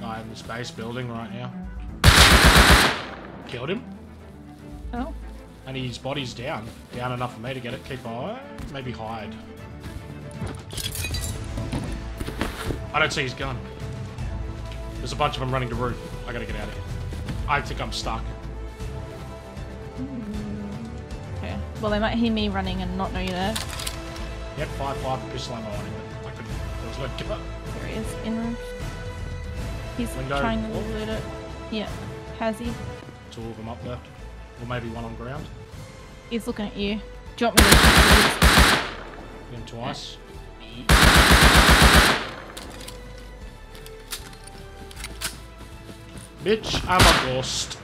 Guy in the space building right now. Killed him. Oh. And his body's down. Down enough for me to get it. Keep eye. Maybe hide. I don't see his gun. There's a bunch of them running to roof. I gotta get out of here. I think I'm stuck. Hmm. Okay. Well, they might hear me running and not know you're there. Yep, 5-5 pistol ammo on him. I couldn't. There was no give up. There he is, in room. He's Window. trying to Oh. loot it. Yeah. Has he? Two of them up there. Or maybe one on ground. He's looking at you. Do you want me to? Hit him twice. Bitch, I'm a ghost.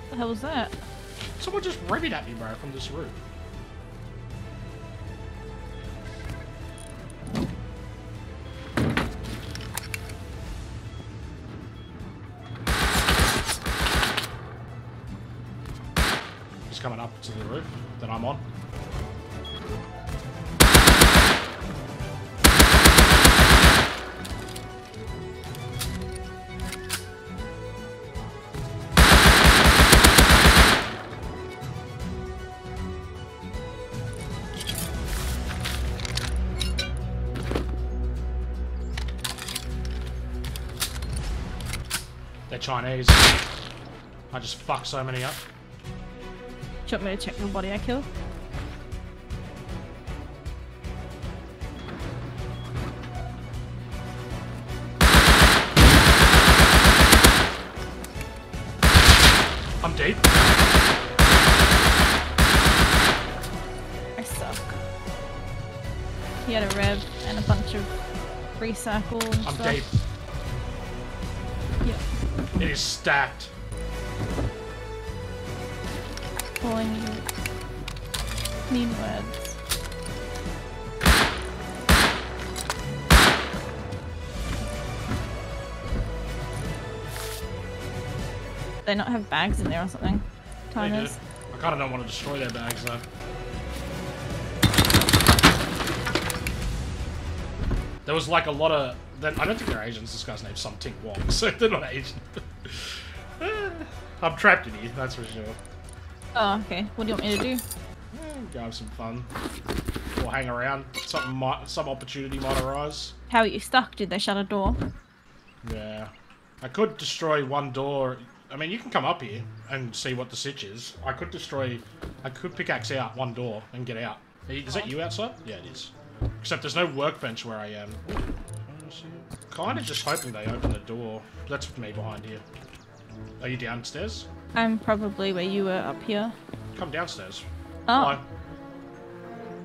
What the hell was that? Someone just ribbed at me, bro, from this roof. To the roof that I'm on. They're Chinese. I just fuck so many up. Do you want me to check nobody I kill? I'm dead. I suck. He had a rev and a bunch of recycle I'm stuff. dead. Yep. It is stacked. Calling you mean words. They not have bags in there or something. Timers. I kind of don't want to destroy their bags though. There was like a lot of. I don't think they're Asians. This guy's name's some Tink Wong, so they're not Asian. Ah, I'm trapped in here, that's for sure. Oh, okay. What do you want me to do? Mm, go have some fun, or hang around. Something might, some opportunity might arise. How are you stuck? Did they shut a door? Yeah, I could destroy one door. I mean, you can come up here and see what the sitch is. I could destroy. I could pickaxe out one door and get out. Is that you outside? Yeah, it is. Except there's no workbench where I am. Kind of just hoping they open the door. That's me behind here. Are you downstairs? I'm probably where you were up here. Come downstairs. Oh. Hello.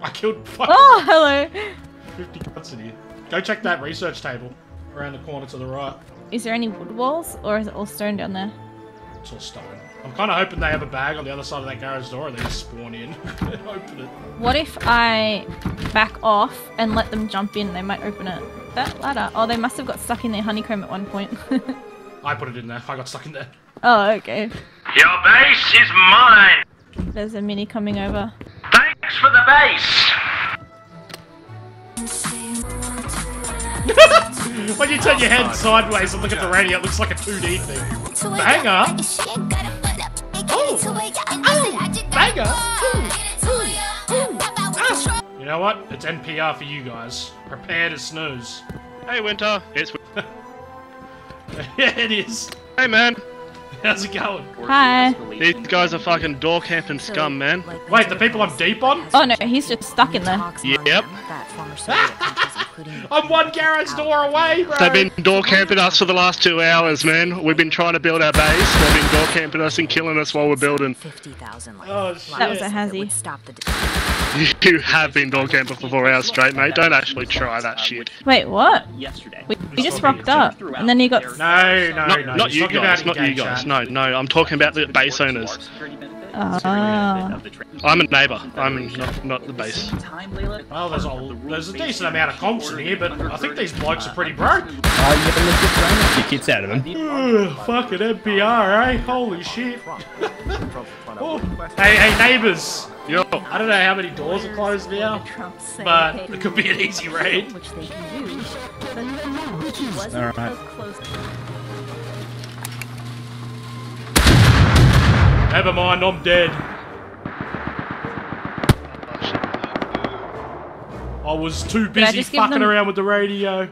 I killed Oh, hello. 50 guns in here. Go check that research table around the corner to the right. Is there any wood walls, or is it all stone down there? It's all stone. I'm kind of hoping they have a bag on the other side of that garage door and they just spawn in and open it. What if I back off and let them jump in? They might open it. That ladder. Oh, they must have got stuck in their honeycomb at one point. I put it in there. I got stuck in there. oh, okay. Your base is mine. There's a mini coming over. Thanks for the base. when you turn your head sideways and look at the radio, it looks like a 2D thing. Banger! Oh! Oh! Banger! You know what? It's NPR for you guys. Prepare to snooze. Hey, Winter. It's. yeah, it is. Hey, man. How's it going? Hi. These guys are fucking door camping scum, man. Wait, the people I'm deep on? Oh no, he's just stuck in there. Yep. I'm one garage door away, bro! They've been door camping us for the last two hours, man. We've been trying to build our base. They've been door camping us and killing us while we're building. Oh, shit. That was a hazy. You have been door camping for four hours straight, mate. Don't actually try that shit. Wait, what? Yesterday. We, we just rocked up, and then he got. No, no, no. not he's you guys, not you guys. No, no, I'm talking about the base owners. Oh. I'm a neighbour. I'm not, not the base. Well, there's a, there's a decent amount of comps in here, but I think these blokes are pretty broke. Oh, you your kids out of them. Ugh, fucking NPR, eh? Holy shit. Oh. Hey, hey, neighbours. Yo. I don't know how many doors are closed now, but it could be an easy raid. Alright. Never mind, I'm dead. I was too busy fucking around with the radio.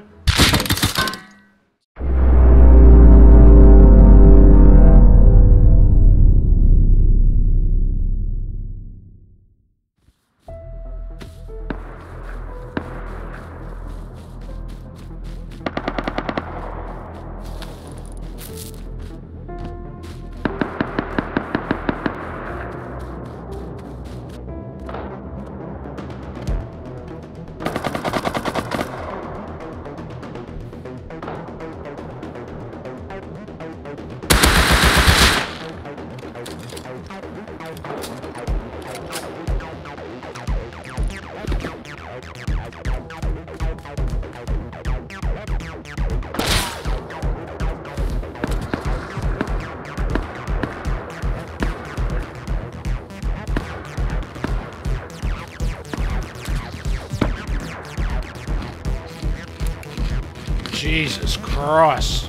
Christ.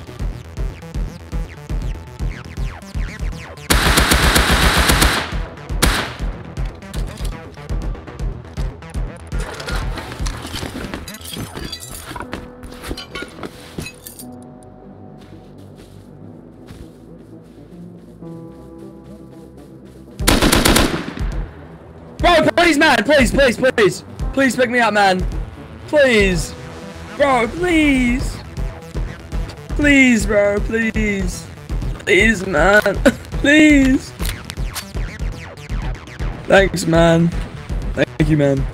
Bro, please, man. Please, please, please. Please pick me up, man. Please. Bro, please. Please, bro, please. Please, man. please. Thanks, man. Thank you, man.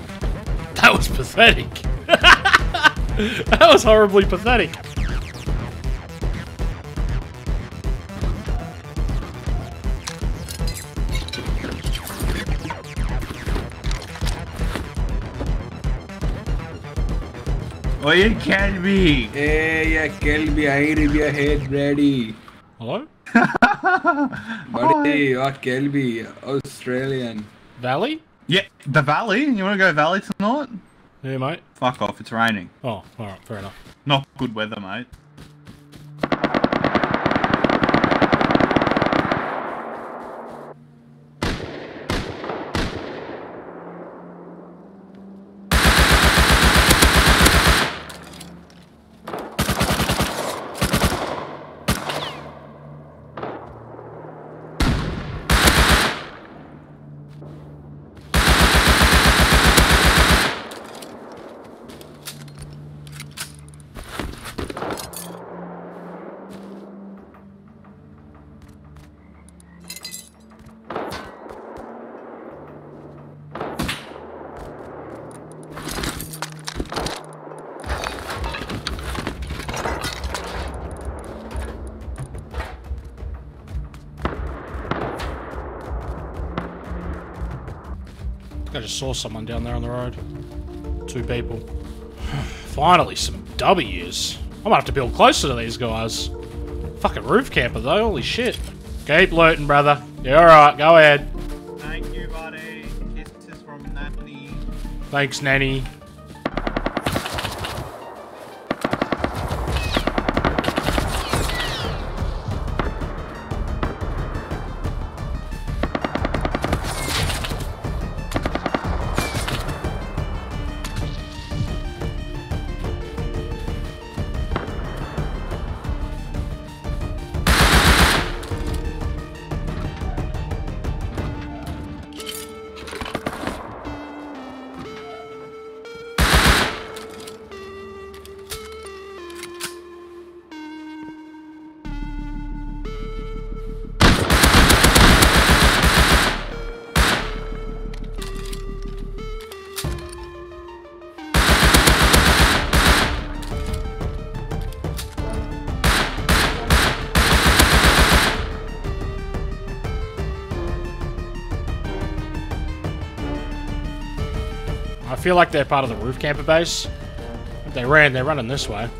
That was pathetic. that was horribly pathetic. Oh, you can be. Hey, yeah, Kelby, I read your head ready. Hello? Buddy, oh, Kelby, Australian. Valley? Yeah, the valley. You want to go valley tonight? Yeah, mate. Fuck off. It's raining. Oh, alright, fair enough. Not good weather, mate. I just saw someone down there on the road. Two people. Finally, some W's. I might have to build closer to these guys. Fucking roof camper though, holy shit. Keep looting, brother. Yeah, alright, go ahead. Thank you, buddy. Kisses from Nanny. Thanks, Nanny. Feel like they're part of the roof camper base. If they ran, they're running this way.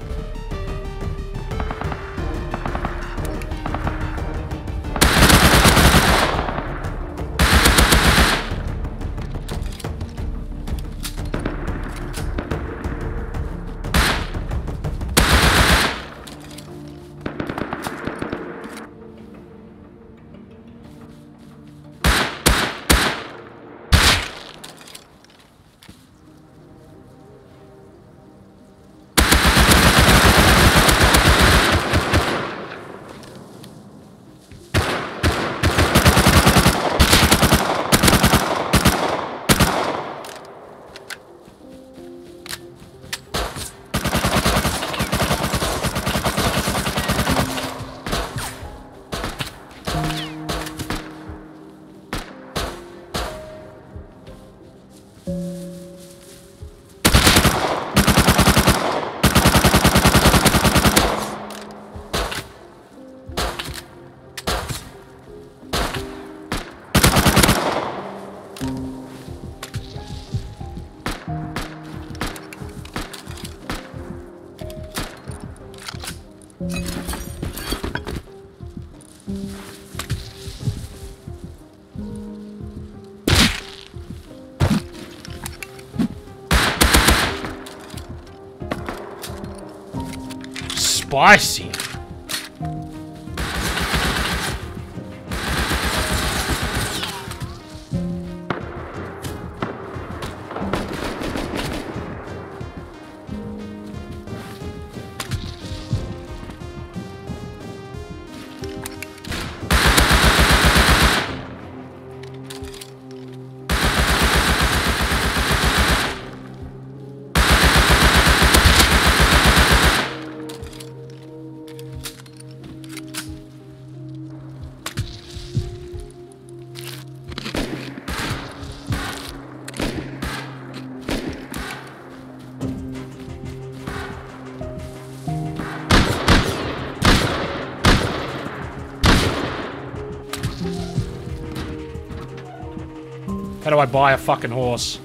Spicy. I buy a fucking horse?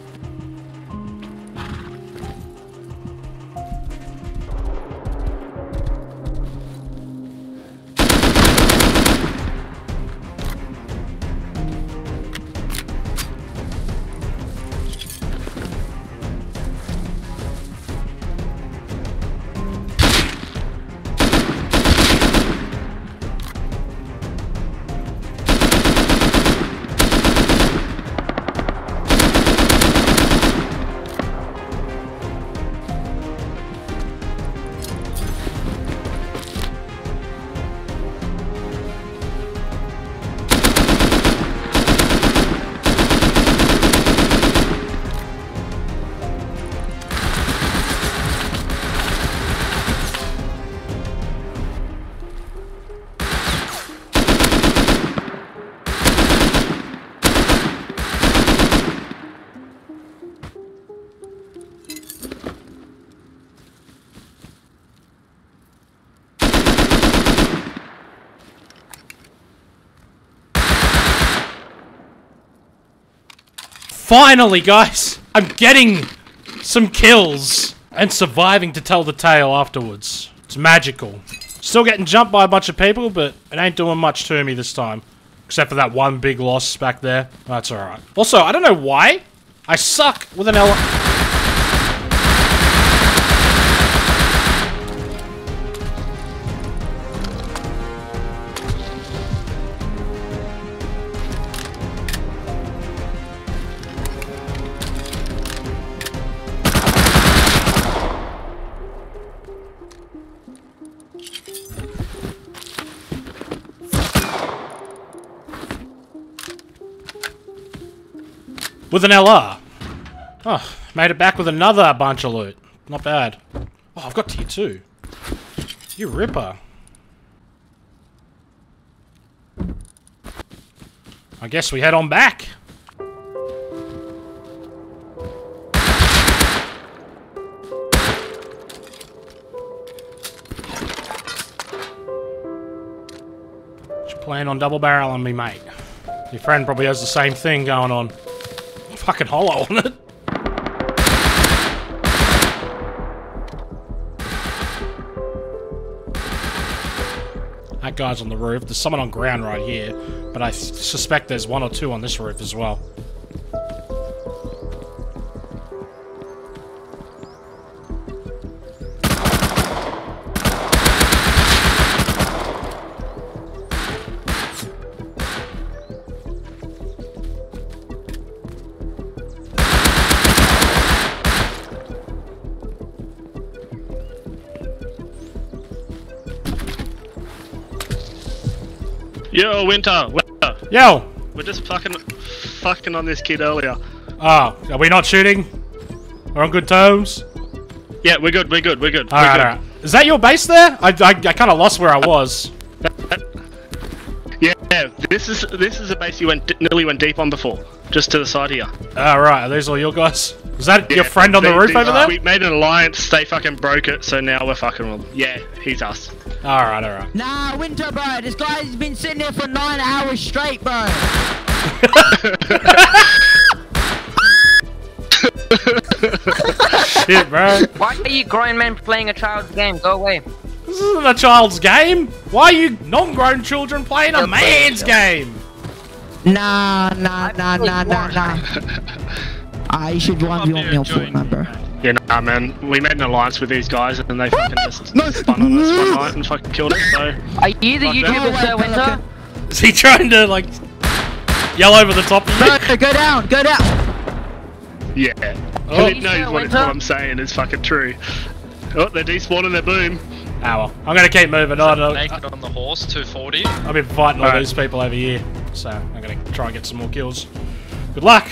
Finally, guys! I'm getting some kills and surviving to tell the tale afterwards. It's magical. Still getting jumped by a bunch of people, but it ain't doing much to me this time. Except for that one big loss back there. That's alright. Also, I don't know why. I suck with an L. With an LR. Oh, made it back with another bunch of loot. Not bad. Oh, I've got tier 2. You ripper. I guess we head on back. Plan on double barreling me, mate. Your friend probably has the same thing going on. Fucking hollow on it. That guy's on the roof. There's someone on ground right here, but I suspect there's one or two on this roof as well. Yo, Winter, Winter. Yo. We're just fucking, fucking on this kid earlier. Oh, are we not shooting? We're on good terms? Yeah, we're good. We're good. We're good. We're good. alright. Is that your base there? I, I, I kind of lost where I was. Yeah, this is this is a base you went nearly went deep on before, just to the side here. Alright, ah, are those all your guys? Is that Yeah, your friend on the roof over there? We made an alliance. They fucking broke it, so now we're fucking with them. Yeah, he's us. Alright, alright. Nah, Winter, bro. This guy's been sitting there for nine hours straight, bro. Shit, bro. Why are you grown men playing a child's game? Go away. This isn't a child's game. Why are you non-grown children playing a man's game? Nah, nah, nah, nah, nah, nah. Ah, you should one v one me on Fortnite, bro. Yeah, nah, man. We made an alliance with these guys, and they fucking just spun on us one night and fucking killed us. So. Are you the YouTuber, that. Ser Winter? Is he trying to, like, yell over the top of you? No, go down, go down. Yeah. Oh. Philip knows what, it's, what I'm saying is fucking true. Oh, they're despawning their boom. Ah, well. I'm gonna keep moving on. I- Naked on the horse, 240. I've been fighting all Alright. these people over here, so I'm gonna try and get some more kills. Good luck!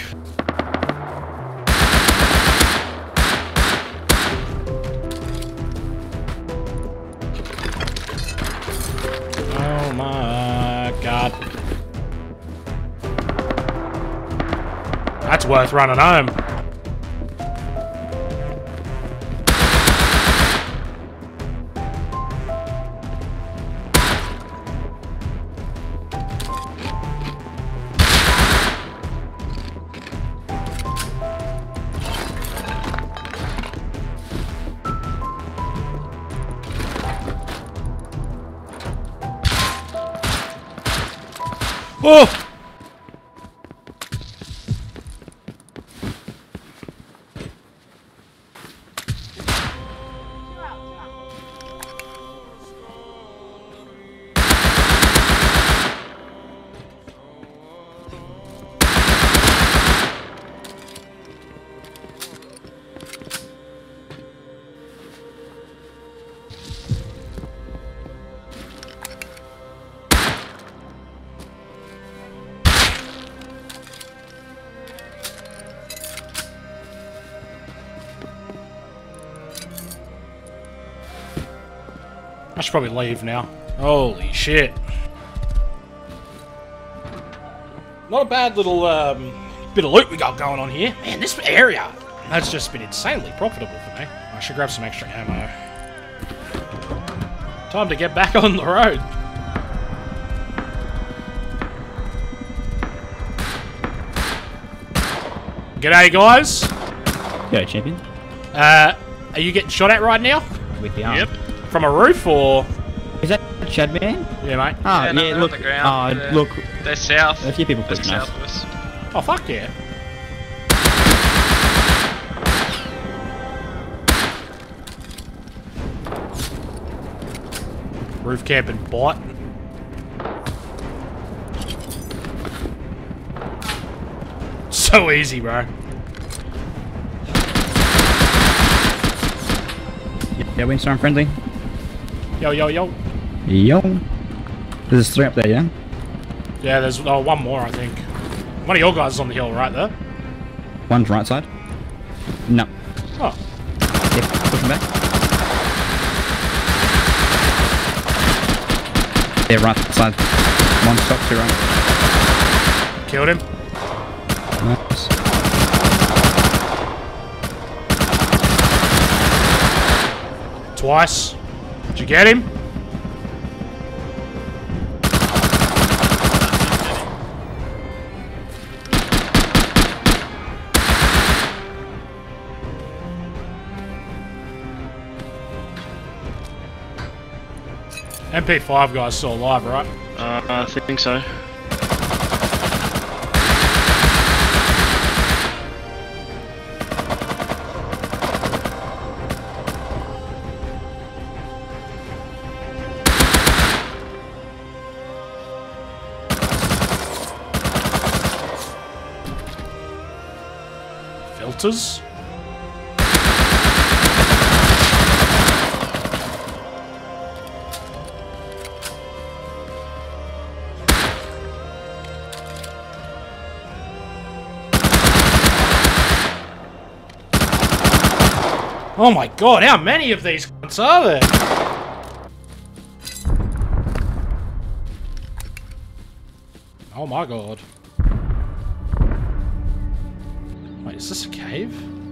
it's worth running home. Oh! Probably leave now. Holy shit. Not a bad little um, bit of loot we got going on here. Man, this area has just been insanely profitable for me. I should grab some extra ammo. Time to get back on the road. G'day, guys. Go, champion. Uh, are you getting shot at right now? With the arm. Yep. From a roof or? Is that Chad man? Yeah, mate. Oh, Yeah, yeah, no, they're on look. the ground. Uh, They're- look. They're south. A few people They're put enough. south of us. Oh, fuck yeah. Roof camping bot. So easy, bro. Yeah, Windstorm friendly. Yo, yo, yo. Yo. There's three up there, yeah? Yeah, there's oh, one more, I think. One of your guys is on the hill right there. One's right side. No. Oh. Yep, pushing back. Yeah, right side. One stop, two right. Killed him. Nice. Twice. Did you get him? MP5 guy's still alive, right? Uh, I think so. Filters? Oh my god, how many of these are there? Oh my god. Is this a cave?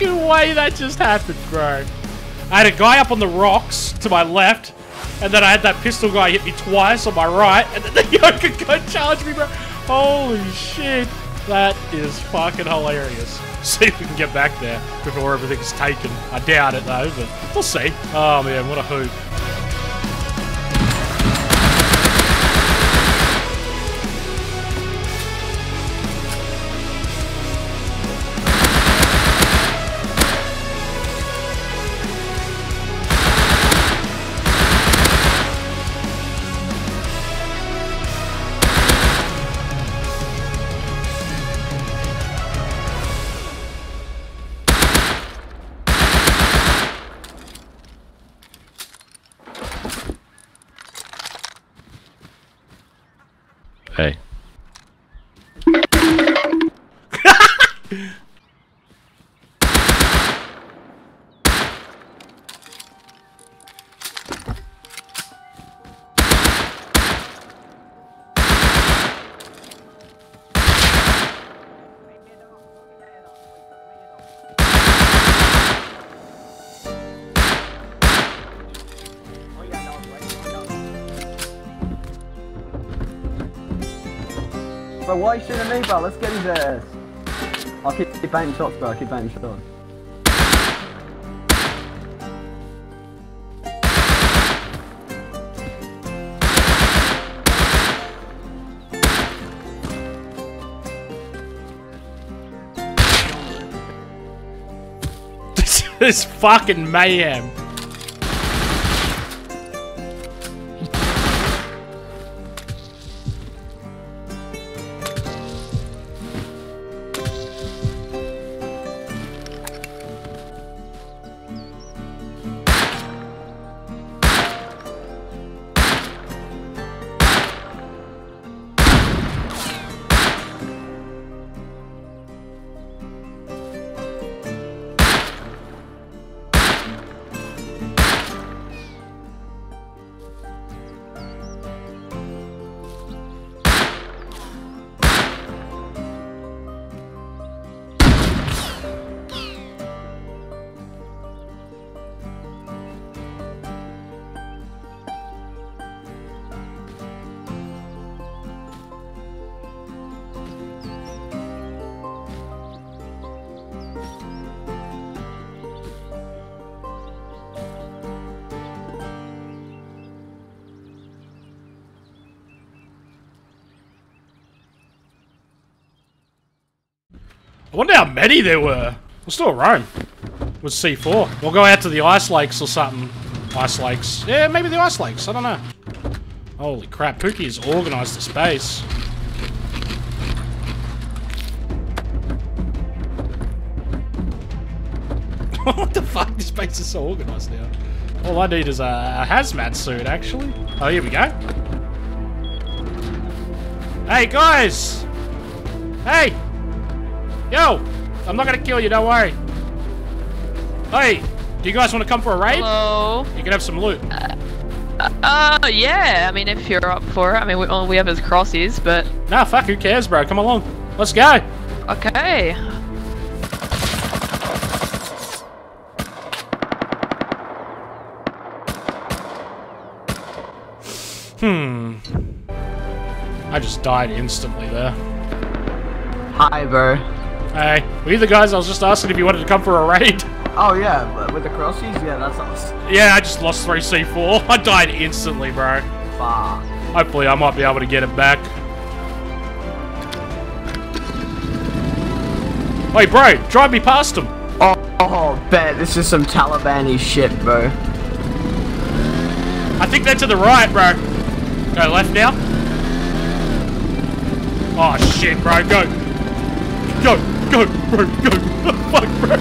Fucking way that just happened, bro. I had a guy up on the rocks to my left, and then I had that pistol guy hit me twice on my right, and then the Eoka guy charged me, bro. Holy shit. That is fucking hilarious. See if we can get back there before everything's taken. I doubt it though, but we'll see. Oh man, what a hoot. Why are shooting me, bro? Let's get his ass. I'll keep, keep banging shots, bro. I'll keep banging shots. This is fucking mayhem. How many there were. We'll still roam. With C4. We'll go out to the ice lakes or something. Ice lakes. Yeah, maybe the ice lakes. I don't know. Holy crap. Pookie has organised the space. what the fuck? This space is so organised now. All I need is a, a hazmat suit, actually. Oh, here we go. Hey, guys! Hey! Yo! I'm not gonna kill you, don't worry. Hey! Do you guys want to come for a raid? Hello? You can have some loot. Uh, yeah, I mean, if you're up for it. I mean, we, all we have is crosses, but... Nah, fuck, who cares, bro? Come along. Let's go! Okay. Hmm. I just died instantly there. Hi, bro. Hey, were you the guys I was just asking if you wanted to come for a raid? Oh, yeah, but with the crossies? Yeah, that's us. Yeah, I just lost 3 C4. I died instantly, bro. Fuck. Hopefully I might be able to get it back. Wait, bro, drive me past him. Oh, oh, bet. This is some Taliban shit, bro. I think they're to the right, bro. Go left now. Oh, shit, bro, go. Go, go, bro, go. Fuck, bro.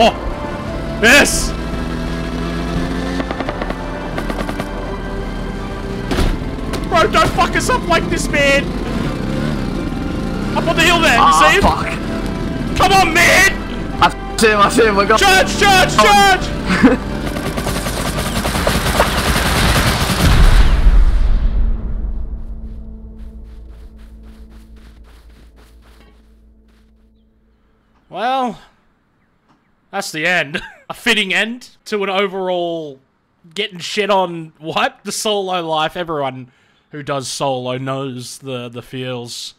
Oh, yes. Bro, don't fuck us up like this, man. Up on the hill there, you Ah, see him? fuck. Come on, man. I see him, I see him. We're going. Charge, charge, charge! that's the end. A fitting end to an overall getting shit on what? The solo life. Everyone who does solo knows the, the feels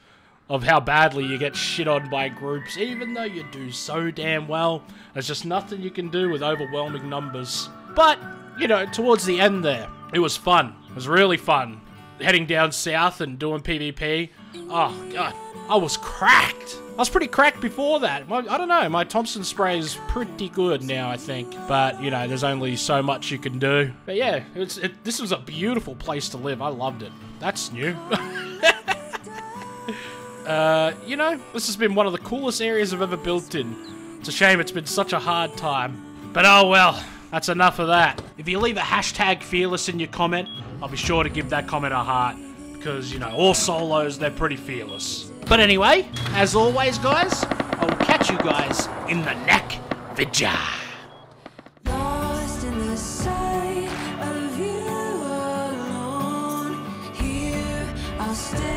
of how badly you get shit on by groups, even though you do so damn well. There's just nothing you can do with overwhelming numbers. But, you know, towards the end there, it was fun. It was really fun. Heading down south and doing PvP. Oh, ah, God. I was cracked. I was pretty cracked before that. My, I don't know. My Thompson spray is pretty good now, I think. But, you know, there's only so much you can do. But yeah, it, this was a beautiful place to live. I loved it. That's new. uh, you know, this has been one of the coolest areas I've ever built in. It's a shame it's been such a hard time. But oh well, that's enough of that. If you leave a hashtag fearless in your comment, I'll be sure to give that comment a heart. Because, you know, all solos, they're pretty fearless. But anyway, as always, guys, I will catch you guys in the neck vijar. stay